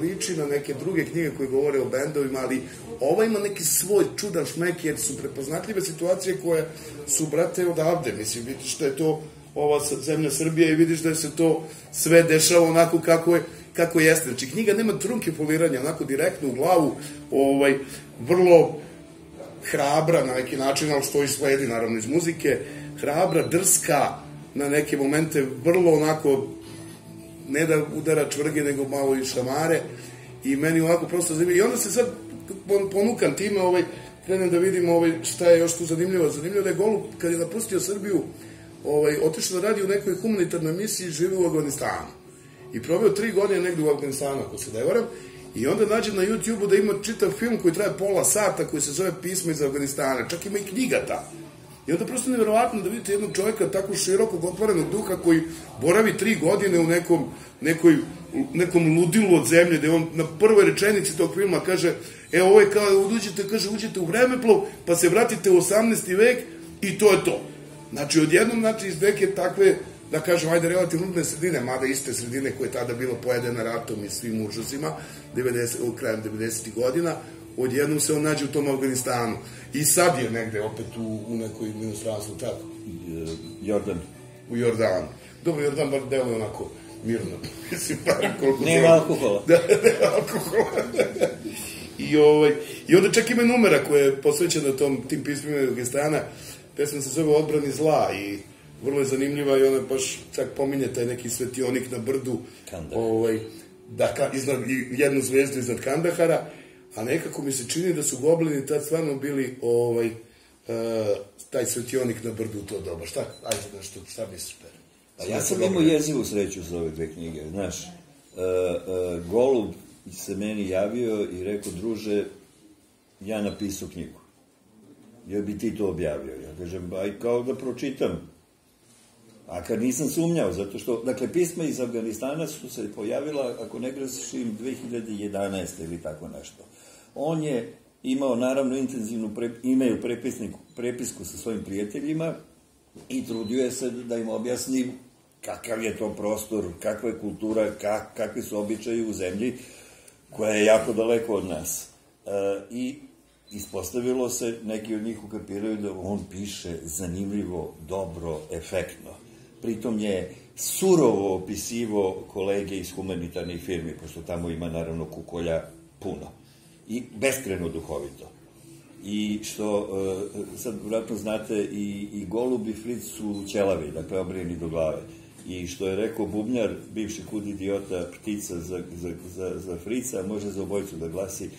liči na neke druge knjige koje govore o bendovima, ali ova ima neki svoj čudan šmek jer su prepoznatljive situacije koje su, brate, odavde. Mislim, vidiš da je to ova zemlja Srbija i vidiš da se to sve dešava onako kako je kako jeste. Znači, knjiga nema trunke foliranja, onako direktno u glavu, ovaj, vrlo hrabra na neki način, ali što i sledi naravno iz muzike, hrabra, drska, na neke momente vrlo onako ne da udara čvrge, nego malo i šamare i meni ovako prosto zanimljivo. I onda se sad ponukan time, ovaj, krenem da vidim ovaj, šta je još tu zanimljivo. Zanimljivo da je Golub, kad je napustio Srbiju, ovaj, otišao da radi u nekoj humanitarnoj misiji, živi u Afganistanu. I proveo tri godine negde u Afganistanu, ako se ne varam, I onda nađem na YouTube-u da ima čitav film koji traje pola sata, koji se zove Pismo iz Afganistana. Čak ima i knjiga ta. I onda prosto nevjerovatno da vidite jednog čovjeka tako širokog, otvorenog duha koji boravi tri godine u nekom, nekoj, nekom ludilu od zemlje, gde on na prvoj rečenici tog filma kaže, e ovo je kao, uđete, kaže, uđete u vremeplov, pa se vratite u 18. vek i to je to. Znači, odjednom, znači, iz neke takve, da kažem, ajde, relativno nudne sredine, mada iste sredine koje je tada bilo pojedena ratom i svim užasima, 90, u krajem 90. godina, odjednom se on nađe u tom Afganistanu. I sad je negde opet u, u nekoj inostranstvu, tako? Jordan. U Jordanu. Dobro, Jordan bar deluje onako mirno. Mislim, bar koliko... Nema alkohola. Da, nema alkohola. I, ovaj, I onda čak ima numera koja je posvećena tom, tim pismima Afganistana. Pesma se zove Odbrani zla i vrlo je zanimljiva i ona baš čak pominje taj neki svetionik na brdu. Kandahar. Ovaj, da, ka, iznad, jednu zvezdu iznad Kandahara, a nekako mi se čini da su goblini tad stvarno bili ovaj, uh, taj svetionik na brdu u to doba. Šta? Ajde, nešto, šta misliš, Pere? Pa ja sam imao jezivu sreću za ove dve knjige, znaš. Uh, uh, Golub se meni javio i rekao, druže, ja napisao knjigu. Jel bi ti to objavio? Ja kažem, aj kao da pročitam. A kad nisam sumnjao, zato što, dakle, pisma iz Afganistana su se pojavila, ako ne grešim, 2011. ili tako nešto. On je imao, naravno, intenzivnu, pre, imaju prepisniku, prepisku sa svojim prijateljima i trudio je se da im objasni kakav je to prostor, kakva je kultura, kak, kakvi su običaji u zemlji koja je jako daleko od nas. E, I ispostavilo se, neki od njih ukapiraju da on piše zanimljivo, dobro, efektno. Pritom je surovo opisivo kolege iz humanitarnih firmi, pošto tamo ima naravno kukolja puno. I beskreno duhovito. I što, e, sad vratno znate, i, i Golub i Fritz su ćelavi, dakle obrijeni do glave. I što je rekao Bubnjar, bivši kud idiota, ptica za, za, za, za Frica, može za obojicu da glasi,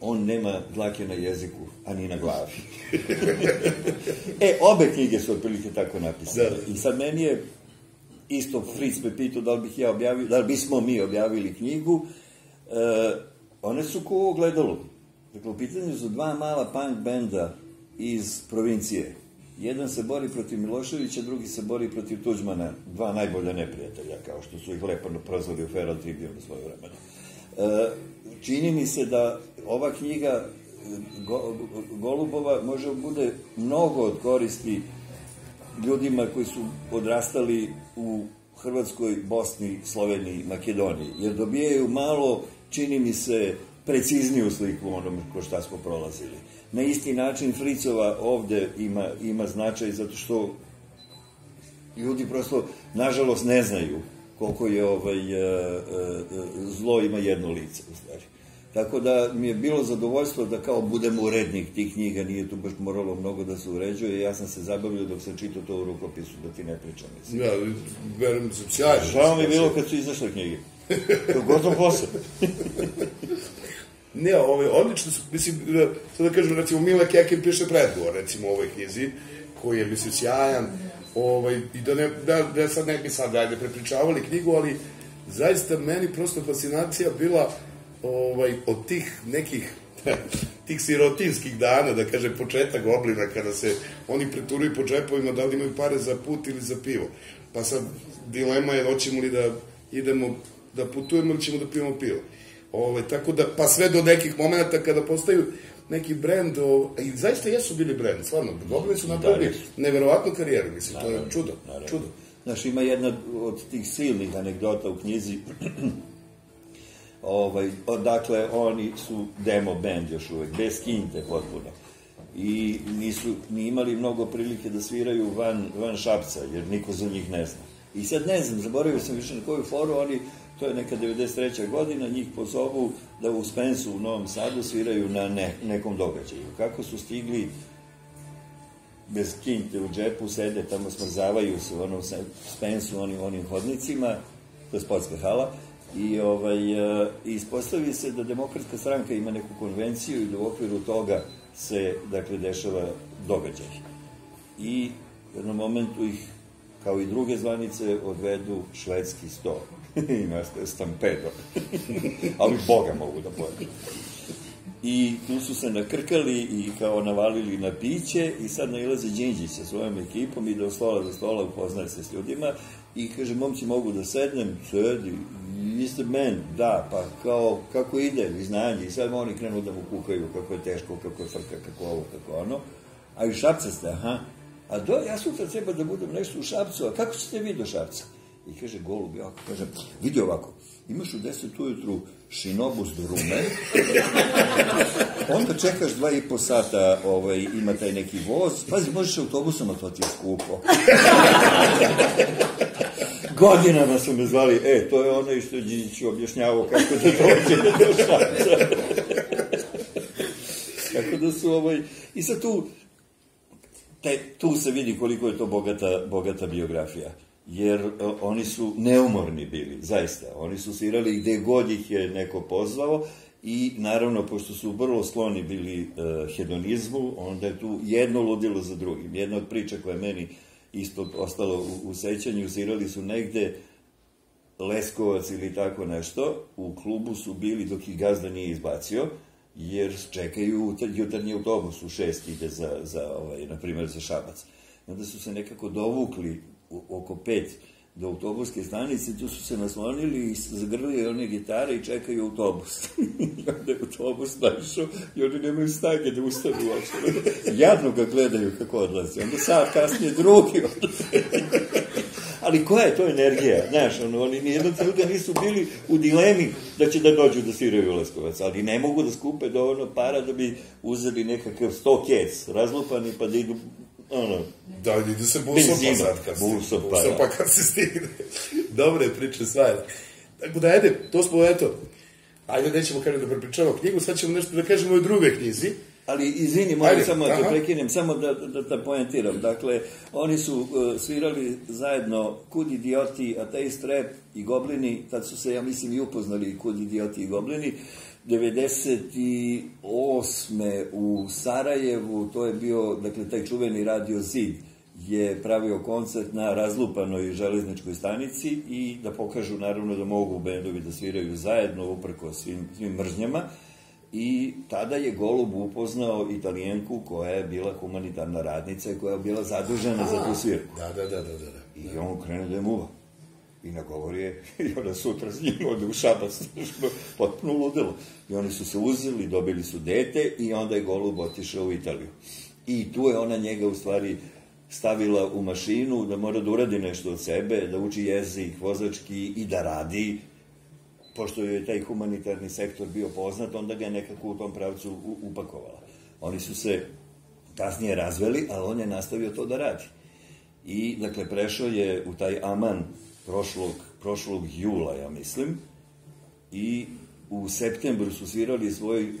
on nema dlake na jeziku, a ni na glavi. e, obe knjige su otprilike tako napisane. Da. I sad meni je isto Fritz me pitao da li bih ja objavio, da li bismo mi objavili knjigu. E, one su ko ogledalo. Dakle, u pitanju su dva mala punk benda iz provincije. Jedan se bori protiv Miloševića, drugi se bori protiv Tuđmana, dva najbolja neprijatelja, kao što su ih lepo prozvali u Feral Tribune u svoje vremena. E, čini mi se da ova knjiga e, Go, Golubova može bude mnogo od koristi ljudima koji su odrastali u Hrvatskoj, Bosni, Sloveniji, Makedoniji, jer dobijaju malo, čini mi se, precizniju sliku onom ko šta smo prolazili. Na isti način Fricova ovde ima, ima značaj zato što ljudi prosto, nažalost, ne znaju koliko je ovaj, e, e, zlo ima jedno lice, u stvari. Tako da mi je bilo zadovoljstvo da kao budem urednik tih knjiga, nije tu baš moralo mnogo da se uređuje, ja sam se zabavio dok sam čitao to u rukopisu, da ti ne pričam. Mislim. Ja, verujem da sam sjajno. Žao mi je bilo kad su izašle knjige. Gotov posao. Ne, ovaj, odlično su, mislim, da, sad da kažem, recimo, Mila Kekin piše predgovor, recimo, u ovoj knjizi, koji je, mislim, sjajan, ovaj, i da, ne, da, da sad ne bi sad, ajde, prepričavali knjigu, ali zaista meni prosto fascinacija bila ovaj, od tih nekih tih sirotinskih dana, da kaže početak goblina, kada se oni preturuju po džepovima, da li imaju pare za put ili za pivo. Pa sad, dilema je, hoćemo li da idemo, da putujemo ili ćemo da pijemo pivo. Ove, tako da, pa sve do nekih momenta kada postaju neki brend, o, i zaista jesu bili brend, stvarno, Goblini su napravili jesu. neverovatnu karijeru, mislim, to je Naravno, čudo, naravno. čudo. Znaš, ima jedna od tih silnih anegdota u knjizi, ovaj, odakle oni su demo band još uvek, bez kinte potpuno. I nisu ni imali mnogo prilike da sviraju van, van Šapca, jer niko za njih ne zna. I sad ne znam, zaboravio sam više na koju foru, oni, to je neka 93. godina, njih pozovu da u Spensu u Novom Sadu sviraju na ne, nekom događaju. Kako su stigli bez kinte u džepu, sede tamo smrzavaju se u onom Spensu, onim, onim hodnicima, to je sportska hala, i ovaj, e, ispostavi se da demokratska stranka ima neku konvenciju i da u okviru toga se, dakle, dešava događaj. I u jednom momentu ih, kao i druge zvanice, odvedu švedski sto. ima stampedo. Ali Boga mogu da pojedu. I tu su se nakrkali i kao navalili na piće i sad nailaze Đinđić sa svojom ekipom i od stola do stola upoznaje se s ljudima i kaže, momci mogu da sednem, sedi, vi ste men, da, pa kao, kako ide, viznanje, i sad oni krenu da mu kukaju kako je teško, kako je frka, kako ovo, kako ono, a i Šapca ste, aha, a do, ja sutra treba da budem nešto u Šapcu, a kako ćete vi do Šapca? I kaže, golub, ja, kaže, vidi ovako, imaš u 10 ujutru šinobus do Rume, onda čekaš dva i po sata, ovaj, ima taj neki voz, pazi, možeš autobusom, a to ti je skupo. Godinama su me zvali, e, to je onaj što je Điđić objašnjavao kako da dođe do Šapca. Tako da su, ovaj, i sad tu, te, tu se vidi koliko je to bogata, bogata biografija. Jer o, oni su neumorni bili, zaista. Oni su svirali gde god ih je neko pozvao i naravno, pošto su vrlo skloni bili uh, hedonizmu, onda je tu jedno ludilo za drugim. Jedna od priča koja je meni isto ostalo u, u sećanju, svirali su negde Leskovac ili tako nešto, u klubu su bili dok ih gazda nije izbacio, jer čekaju jutarnji autobus u šest ide za, za ovaj, na primjer, za Šabac. Onda su se nekako dovukli oko pet do autobuske stanice, tu su se naslonili i zagrlili one gitare i čekaju autobus. I onda je autobus našao i oni nemaju snage da ustanu uopšte. Jadno ga gledaju kako odlazi. Onda sad kasnije drugi. Ali koja je to energija? Znaš, ono, oni nijednog trenutka nisu bili u dilemi da će da dođu da sviraju Leskovac, ali ne mogu da skupe dovoljno para da bi uzeli nekakav sto kec razlupani pa da idu ono, Da, ide se busom pa sad kad Busom, stigne. pa, Busom da. pa kad se stigne. Dobre priče, svajla. Tako da, ajde, to smo, eto, ajde, nećemo kada da prepričavamo knjigu, sad ćemo nešto da kažemo o drugoj knjizi. Ali, izvini, moram Ajde, samo da te prekinem, samo da, da, da poentiram. Dakle, oni su uh, svirali zajedno Kud idioti, Ateist Rap i Goblini, tad su se, ja mislim, i upoznali Kud idioti i Goblini. 98. u Sarajevu, to je bio, dakle, taj čuveni radio Zid, je pravio koncert na razlupanoj železničkoj stanici i da pokažu naravno da mogu bendovi da sviraju zajedno uprko svim, svim mržnjama i tada je Golub upoznao italijenku koja je bila humanitarna radnica i koja je bila zadužena za tu svirku. Da, da, da, da, da. I on krene da je muva. I nagovori je, i ona sutra s njim ode u šabac, potpuno ludilo. I oni su se uzeli, dobili su dete i onda je Golub otišao u Italiju. I tu je ona njega u stvari stavila u mašinu, da mora da uradi nešto od sebe, da uči jezik, vozački i da radi, pošto je taj humanitarni sektor bio poznat, onda ga je nekako u tom pravcu upakovala. Oni su se kasnije razveli, ali on je nastavio to da radi. I, dakle, prešao je u taj Aman prošlog, prošlog jula, ja mislim, i u septembru su svirali svoj uh,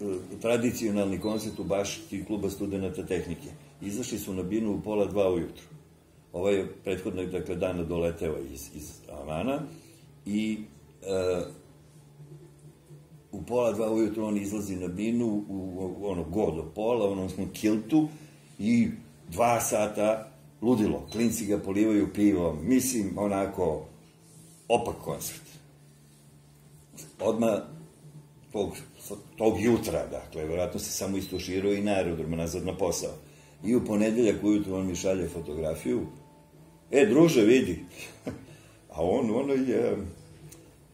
uh, tradicionalni koncert u bašti kluba studenta tehnike. Izašli su na binu u pola dva ujutru. Ovaj je prethodnog, dakle, dana doleteo iz, iz Amana i uh, u pola dva ujutru on izlazi na binu u, u ono go do pola, onom smo kiltu i dva sata ludilo. Klinci ga polivaju pivom. Mislim, onako, opak koncert. Odma tog, tog jutra, dakle, verovatno se samo istuširao i na aerodromu nazad na posao. I u ponedeljak ujutru on mi šalje fotografiju. E, druže, vidi. A on, ono je,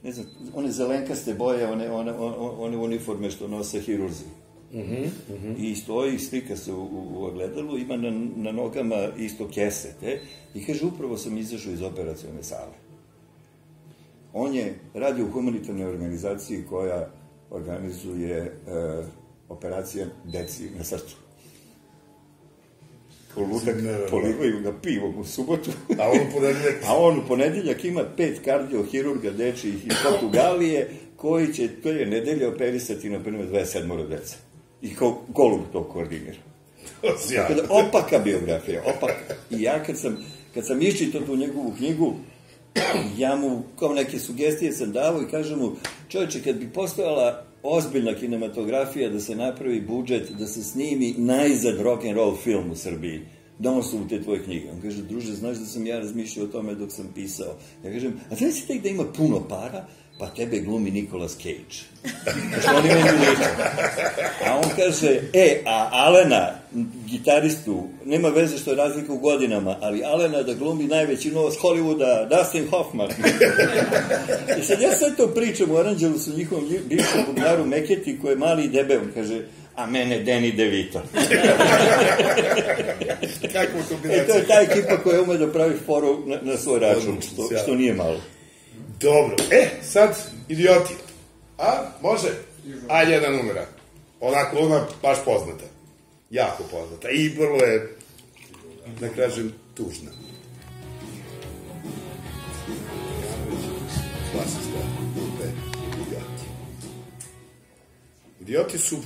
ne znam, one zelenkaste boje, one, one, one, uniforme što nose hirurzi. Uh -huh, uh -huh. I stoji, slika se u, u ogledalu, ima na, na nogama isto kesete i kaže, upravo sam izašao iz operacione sale. On je radi u humanitarnoj organizaciji koja organizuje e, operacija deci na srcu. Ko ludak, polivaju ga pivom u subotu. A on u ponedeljak... A on u ponedeljak ima pet kardiohirurga dečijih iz Portugalije, koji će, to je nedelje, operisati, na primjer, 27 deca. I kao golub to koordinira. Tako da, opaka biografija, opaka. I ja kad sam, kad sam iščitao tu njegovu knjigu, ja mu kao neke sugestije sam davao i kažem mu, čovječe, kad bi postojala ozbiljna kinematografija da se napravi budžet, da se snimi najzad rock and roll film u Srbiji, su u te tvoje knjige. On kaže, druže, znaš da sam ja razmišljao o tome dok sam pisao. Ja kažem, a znaš si tek da ima puno para, pa tebe glumi Nicolas Cage. Što oni meni liče. A on kaže, e, a Alena, gitaristu, nema veze što je razlika u godinama, ali Alena da glumi najveći novac Hollywooda, Dustin Hoffman. I sad ja sad to pričam u Aranđelu sa njihovom bivšom bubnaru Meketi, koji je mali i debel, on kaže, a mene Danny DeVito. Kakva kombinacija. E, to je ta ekipa koja ume da pravi foru na, na svoj račun, što, što nije malo. Dobro. E, sad, idioti. A, može? A, jedna numera. Onako, ona baš poznata. Jako poznata. I vrlo je, da kažem, tužna. Klasista grupe Idioti. Idioti su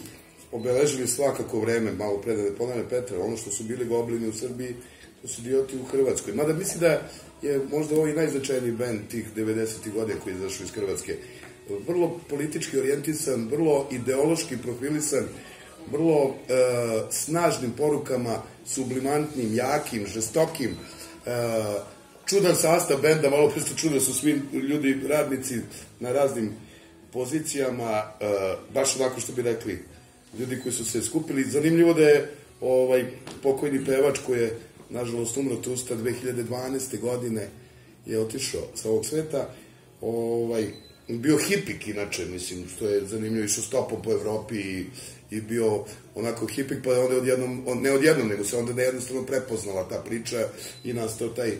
obeležili svakako vreme, malo pre da ne Petra, ono što su bili goblini u Srbiji, to su idioti u Hrvatskoj. Mada misli da je možda ovaj najznačajniji band tih 90. godina koji je izašao iz Hrvatske. Vrlo politički orijentisan, vrlo ideološki profilisan, vrlo e, snažnim porukama, sublimantnim, jakim, žestokim, e, čudan sastav benda, malo pre ste čuda su svi ljudi, radnici na raznim pozicijama, e, baš onako što bi rekli, ljudi koji su se skupili. Zanimljivo da je ovaj pokojni pevač koji je nažalost umro Tusta 2012. godine je otišao sa ovog sveta, ovaj, bio hipik inače, mislim, što je zanimljivo, išao stopom po Evropi i, i bio onako hipik, pa je onda odjednom, on, ne odjednom, nego se onda nejednostavno prepoznala ta priča i nastao taj,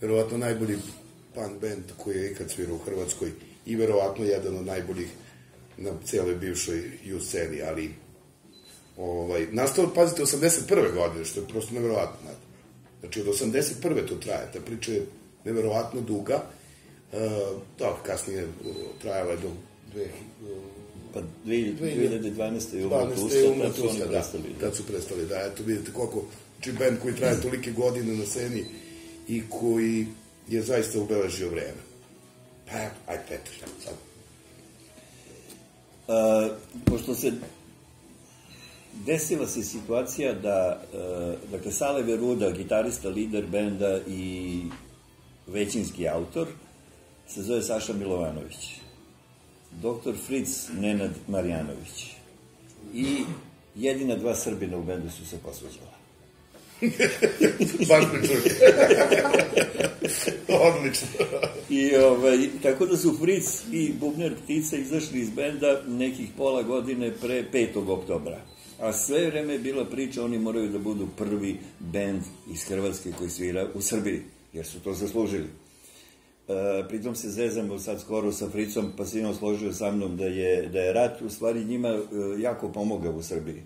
verovatno, najbolji punk band koji je ikad svirao u Hrvatskoj i verovatno jedan od najboljih na cijeloj bivšoj ju sceni, ali ovaj, nastao, pazite, 81. godine, što je prosto nevjerovatno, znate. Znači, od 81. to traje, ta priča je neverovatno duga, e, da, kasnije trajala je do dve, Pa 2012. je umro Tusta, tad su oni prestali. Da, tad su prestali, da, eto vidite koliko, znači band koji traje tolike godine na sceni i koji je zaista ubeležio vreme. Pa aj Petar, sad. Uh, pošto se desila se situacija da, uh, dakle, Sale Veruda, gitarista, lider benda i većinski autor, se zove Saša Milovanović. Doktor Fritz Nenad Marjanović. I jedina dva Srbina u bendu su se posvađala. Baš me čuje. Odlično. I ovaj, tako da su Fritz i Bubner Ptica izašli iz benda nekih pola godine pre 5. oktobra. A sve vreme je bila priča, oni moraju da budu prvi bend iz Hrvatske koji svira u Srbiji, jer su to zaslužili. E, pritom se zezamo sad skoro sa Fricom, pa se imam složio sa mnom da je, da je rat u stvari njima e, jako pomogao u Srbiji.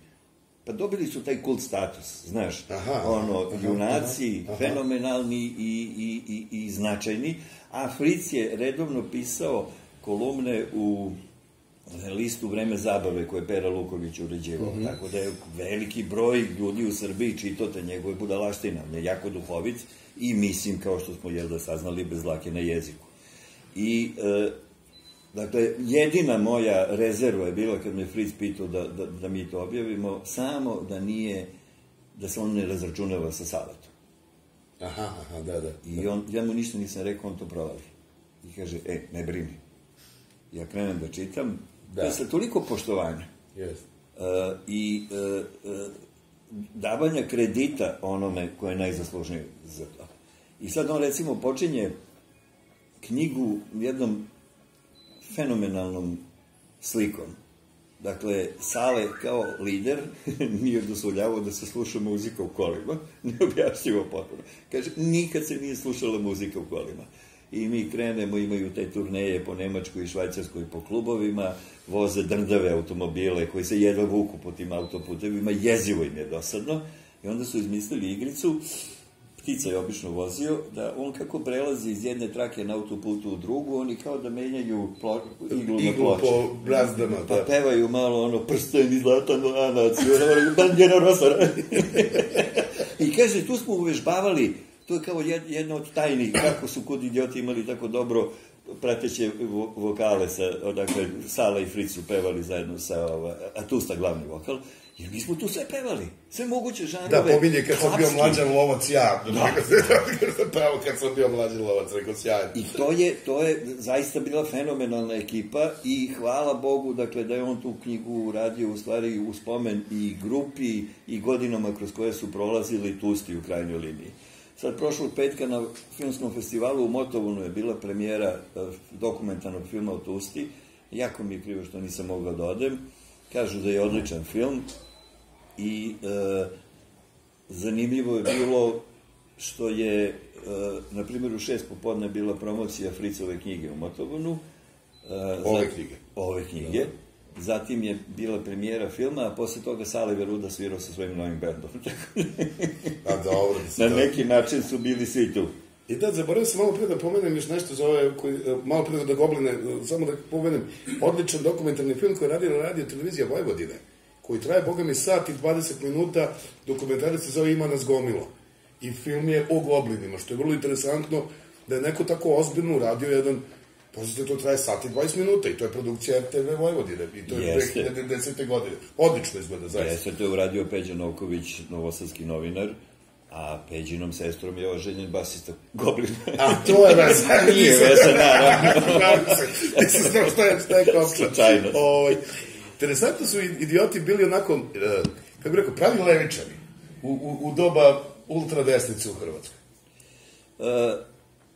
Pa dobili su taj kult status, znaš, Aha, ono, aha, junaci, aha. fenomenalni i, i, i, i značajni, a Fric je redovno pisao kolumne u listu Vreme zabave koje je Pera Luković uređivao. Mhm. Tako da je veliki broj ljudi u Srbiji čitao te njegove budalaštine. On je jako duhovit i mislim, kao što smo jel da saznali, bez lake na jeziku. I, e, dakle, jedina moja rezerva je bila kad me Fritz pitao da, da, da mi to objavimo, samo da nije, da se on ne razračunava sa Saletom. Aha, aha, da, da. I on, ja mu ništa nisam rekao, on to provali. I kaže, e, ne brini. Ja krenem da čitam, Da. je sa toliko poštovanja Jeste. uh, i uh, uh, davanja kredita onome ko je najzaslužniji za to. I sad on recimo počinje knjigu jednom fenomenalnom slikom. Dakle, Sale kao lider nije dozvoljavao da se sluša muzika u kolima, neobjašnjivo potpuno. Kaže, nikad se nije slušala muzika u kolima. I mi krenemo, imaju te turneje po Nemačkoj i Švajcarskoj po klubovima, voze drndave automobile koji se jedva vuku po tim autoputevima, jezivo im je dosadno. I onda su izmislili igricu, ptica je obično vozio, da on kako prelazi iz jedne trake na autoputu u drugu, oni kao da menjaju plo, iglu, na Iglu ploči. po brazdama, Pa da. pevaju malo ono prsten iz zlatan lanac, i ono, bandjena rosara. I kaže, tu smo uvežbavali, to je kao jed- jedna od tajnih, kako su kod idioti imali tako dobro prateće vo- vokale sa, odakle, Sala i Fritz su pevali zajedno sa, ova, a tu sta glavni vokal, jer mi smo tu sve pevali, sve moguće žanrove. Da, pominje kad sam bio mlađan lovac, ja. Da. Pravo kad sam bio mlađan lovac, rekao sjajno. I to je, to je zaista bila fenomenalna ekipa i hvala Bogu dakle, da je on tu knjigu uradio u stvari u spomen i grupi i godinama kroz koje su prolazili tusti u krajnjoj liniji. Sad, prošlog petka na filmskom festivalu u Motovunu je bila premijera eh, dokumentarnog filma o Tusti. Jako mi je krivo što nisam mogao da odem. Kažu da je odličan film i e, zanimljivo je bilo što je, e, na primjer, u šest popodne bila promocija Fricove knjige u Motovunu. E, Ove za- knjige. Ove knjige. Zatim je bila premijera filma, a posle toga Sale Veruda svirao sa svojim novim bendom. A dobro, da na neki način su bili svi tu. I da, zaboravio sam malo pre da pomenem još nešto za ove, koji, malo pre da gobline, samo da pomenem, odličan dokumentarni film koji je radio na radio televizija Vojvodine, koji traje, boga mi, sat i 20 minuta, dokumentarac se zove Ima nas gomilo. I film je o goblinima, što je vrlo interesantno da je neko tako ozbiljno uradio jedan Pazite, to traje sat i 20 minuta i to je produkcija RTV Vojvodine i to je Jeste. 2010. godine. Odlično izgleda, zaista. Jeste, to je uradio Peđa Novković, novosadski novinar, a Peđinom sestrom je oženjen basista Goblin. A to je veza. Nije veza, naravno. Nisam znao šta je, šta je kopča. Slučajnost. Ovaj, interesantno su idioti bili onako, e, kako bih rekao, pravi levičari u, u, u doba ultradesnice u Hrvatskoj. E,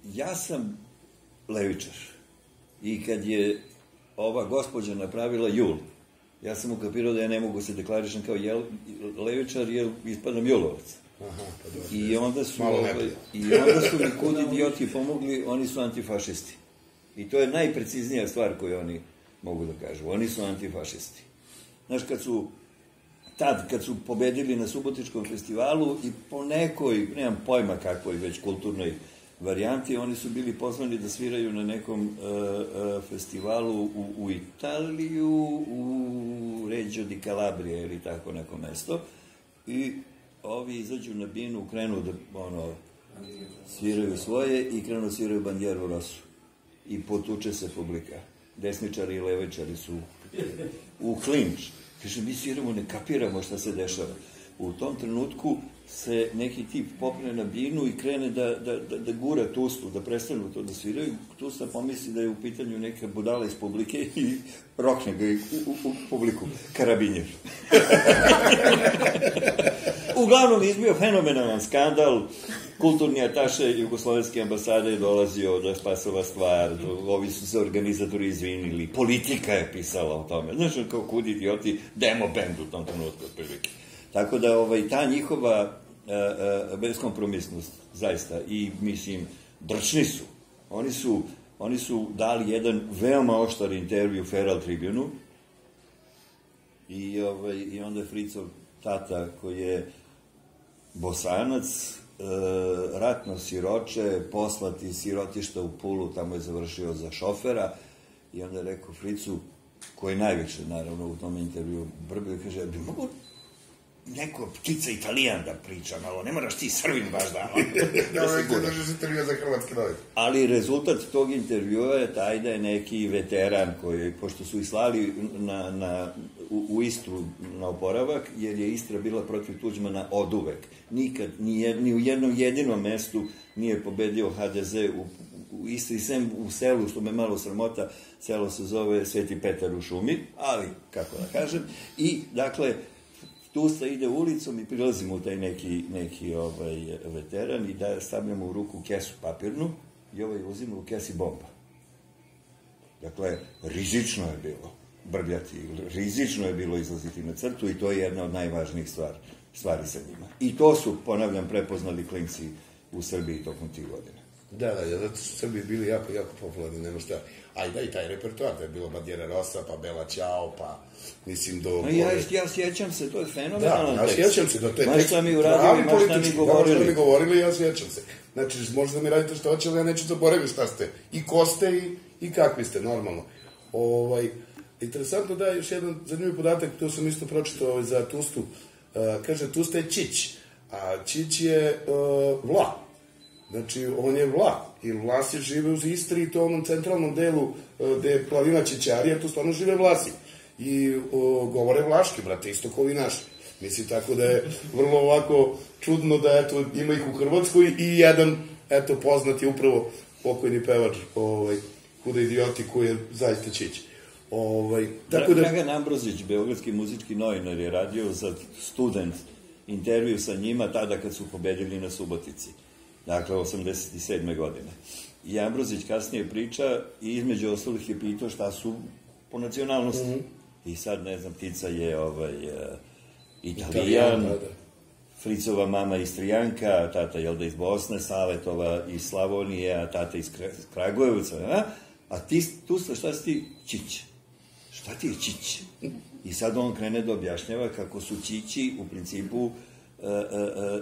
ja sam levičar. I kad je ova gospođa napravila jul, ja sam ukapirao da ja ne mogu se deklarišem kao jel, levičar, jer ispadam julovac. Aha, pa dobro. I onda su, Malo ovaj, i onda su mi kud idioti pomogli, oni su antifašisti. I to je najpreciznija stvar koju oni mogu da kažu. Oni su antifašisti. Znaš, kad su tad, kad su pobedili na Subotičkom festivalu i po nekoj, nemam pojma kakvoj već kulturnoj varijanti, oni su bili pozvani da sviraju na nekom uh, uh, festivalu u, u Italiju, u Reggio di Calabria ili tako neko mesto. I ovi izađu na binu, krenu da, ono, sviraju svoje i krenu da sviraju bandjeru Rosu. I potuče se publika. Desničari i levičari su u klinč. Kaže, mi sviramo, ne kapiramo šta se dešava. U tom trenutku se neki tip popne na binu i krene da, da, da, da gura tustu, da prestanu to da sviraju. Tusta pomisli da je u pitanju neka budala iz publike i rokne ga u, u, u publiku. Karabinjer. Uglavnom, izbio fenomenalan skandal. Kulturni ataše Jugoslovenske ambasade je dolazio da spasova stvar, ovi su se organizatori izvinili, politika je pisala o tome. Znaš, kao kud idioti, demo band u tom trenutku, otprilike. Tako da ovaj, ta njihova e, e, beskompromisnost, zaista, i mislim, drčni su. Oni su, oni su dali jedan veoma oštar intervju Feral Tribune-u i, ovaj, i onda je Fricov tata koji je bosanac, e, ratno siroče, poslati sirotišta u Pulu, tamo je završio za šofera i onda je rekao Fricu, koji je najviše, naravno, u tom intervju brbio, kaže, bi mogu neko ptica italijan da priča malo, ne moraš ti srbin baš da... da se ti držiš intervju za hrvatski novi. Ali rezultat tog intervjua je taj da je neki veteran koji, pošto su i slali na, na, u, u Istru na oporavak, jer je Istra bila protiv Tuđmana od uvek. Nikad, ni, jed, ni u jednom jedinom mestu nije pobedio HDZ u, u Istri, sem u selu, što me malo sramota, selo se zove Sveti Petar u šumi, ali, kako da kažem, i, dakle, Tusta ide ulicom i prilazimo u taj neki, neki ovaj, veteran i da stavljamo u ruku kesu papirnu i ovaj uzima u kesi bomba. Dakle, rizično je bilo brbljati, rizično je bilo izlaziti na crtu i to je jedna od najvažnijih stvari, stvari sa njima. I to su, ponavljam, prepoznali klinci u Srbiji tokom tih godina. Da, da, zato su Srbi bili jako, jako popularni, nema šta. A i da, i taj repertoar, da je bilo Badjera Rosa, pa Bela Ćao, pa mislim do... No, ja, ja sjećam se, to je fenomenalan da, ja sjećam se, da to je tekst. Maš mi uradili, maš šta mi govorili. Da, mi govorili, ja sjećam se. Znači, možda mi radite što hoće, ali ja neću zaboraviti šta ste. I ko ste i, i kakvi ste, normalno. Ovaj, interesantno da, još jedan zanimljiv podatak, to sam isto pročitao ovaj, za Tustu. Uh, kaže, Tusta je Čić, a Čić je uh, Vla. Znači, on je Vla. I Vlasi žive uz Istri i to onom centralnom delu uh, gde je planina Čićarija, tu stvarno žive Vlasi. I uh, govore vlaški, brate, isto kao i naši. Mislim, tako da je vrlo ovako čudno da, eto, ima ih u Hrvatskoj i jedan, eto, poznat je upravo pokojni pevač, ovaj, Kuda idioti, koji je zaista čić. Ovaj, tako da... Dragan Ambrozić, beogradski muzički novinar, je radio za student intervju sa njima tada kad su pobedili na Subotici. Dakle, 87. godine. I Ambrozić kasnije priča i između ostalih je pitao šta su po nacionalnosti. Mm -hmm. I sad, ne znam, Tica je ovaj, uh, Italijan, Italijan da, da. Fricova mama Istrijanka, tata je da iz Bosne, Savetova iz Slavonije, a tata iz Kragujevca, a? A ti, tu šta si ti? Čić šta ti je čić? I sad on krene da objašnjava kako su čići u principu e,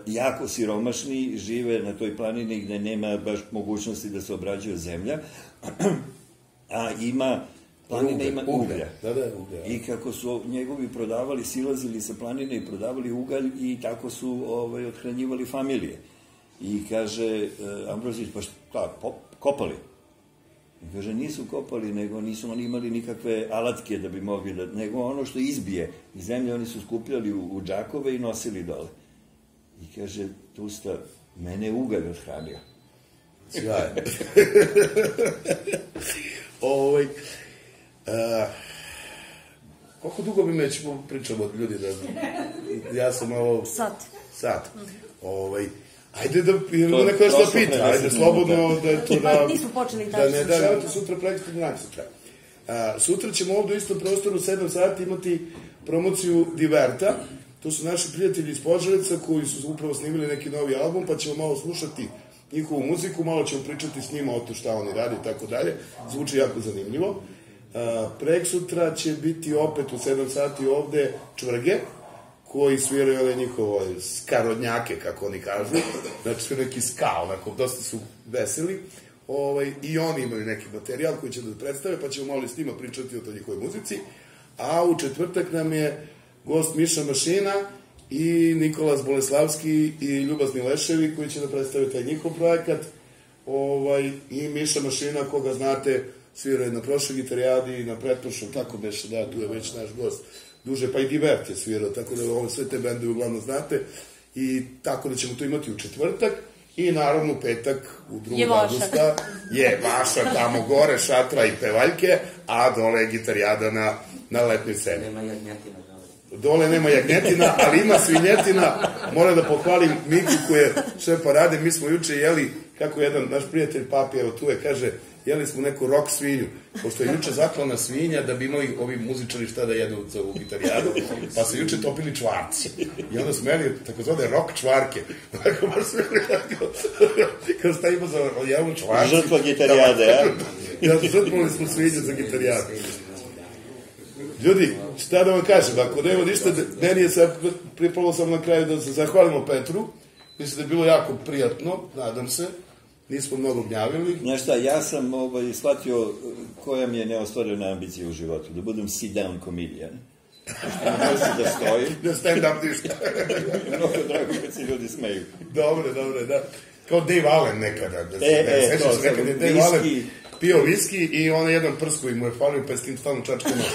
jako siromašni, žive na toj planini gde nema baš mogućnosti da se obrađuje zemlja, a ima planina ima uglja. Da, da, uglja. I kako su njegovi prodavali, silazili sa planine i prodavali ugalj i tako su ovaj, odhranjivali familije. I kaže Ambrozić, pa šta, kopali? I kaže, nisu kopali, nego nisu oni imali nikakve alatke da bi mogli da, nego ono što izbije iz zemlje, oni su skupljali u, u džakove i nosili dole. I kaže, tusta, mene je ugalj odhranio. Sjajno. Ovaj, uh, koliko dugo bi već pričamo od ljudi da... Ja sam ovo... Sat. Sat. -hmm. Ovaj, Ajde da, to, neko da pita, ajde slobodno da to da... Nismo počeli tako. Da ne davate sutra projekte dan sutra. A, sutra ćemo ovde u istom prostoru u 7 sati imati promociju Diverta. To su naši prijatelji iz Požareca koji su upravo snimili neki novi album, pa ćemo malo slušati njihovu muziku, malo ćemo pričati s njima o to šta oni radi i tako dalje. Zvuči jako zanimljivo. A, prek sutra će biti opet u 7 sati ovde čvrge, koji sviraju ove njihove skarodnjake, kako oni kažu, znači su neki ska, onako, dosta su veseli, ovaj, i oni imaju neki materijal koji će da predstave, pa ćemo malo s njima pričati o toj njihovoj muzici, a u četvrtak nam je gost Miša Mašina i Nikolas Boleslavski i Ljubaz Mileševi koji će da predstave taj njihov projekat, ovaj, i Miša Mašina, koga znate, svirao je na prošloj gitarijadi i na pretprošlom, tako beše, da, tu je već naš gost. Duže, pa i Divert je svirao, tako da ovo sve te bende uglavnom znate. I tako da ćemo to imati u četvrtak. I naravno petak u 2. Je vaša. augusta je vaša tamo gore, šatra i pevaljke, a dole je gitarijada na, na letnoj sceni. Nema jagnjetina dole. Nema jagnjetina, ali ima svinjetina. Moram da pohvalim Miku koji je sve parade. Mi smo juče jeli, kako jedan naš prijatelj papi, evo tu je, kaže, jeli smo neku rock svinju, pošto je juče zaklana svinja da bi imali ovi muzičari šta da jedu za ovu gitarijadu, pa su juče topili čvarci. I onda smo jeli takozvane rock čvarke. Tako baš smo jeli tako, kao šta ima za jednu čvarci. Žrtva gitarijade, a? Ja, žrtvovali smo svinje za gitarijadu. Ljudi, šta da vam kažem, ako nema ništa, meni je sad, pripalo sam na kraju da se zahvalimo Petru, mislim da je bilo jako prijatno, nadam se, nismo mnogo gnjavili. Znaš šta, ja sam ovaj, shvatio eh, koja mi je neostvarena ambicija u životu, da budem sit-down komedijan. Što ne može da stoji. Da stand up ništa. Mnogo drago kad se ljudi smeju. dobro, dobro, da. Kao Dave Allen nekada, da se, E, ne, e, sećaš to nekada je Dave Allen. Pio viski i onaj jedan prst koji mu je falio, pa je s tim stalno čačkano.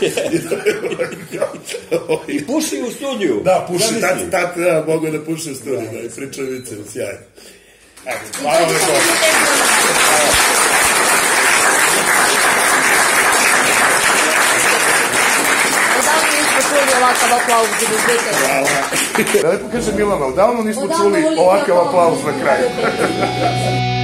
I puši u studiju. Da, puši, tat, tat, da, mogu da puši u studiju, da, i pričaju vice, sjajno. Eto, hvala vam čuli ovakav aplauz za Buzbeta. Da lepo kaže Milana, odavno nismo čuli ovakav aplauz na Kovač. kraju.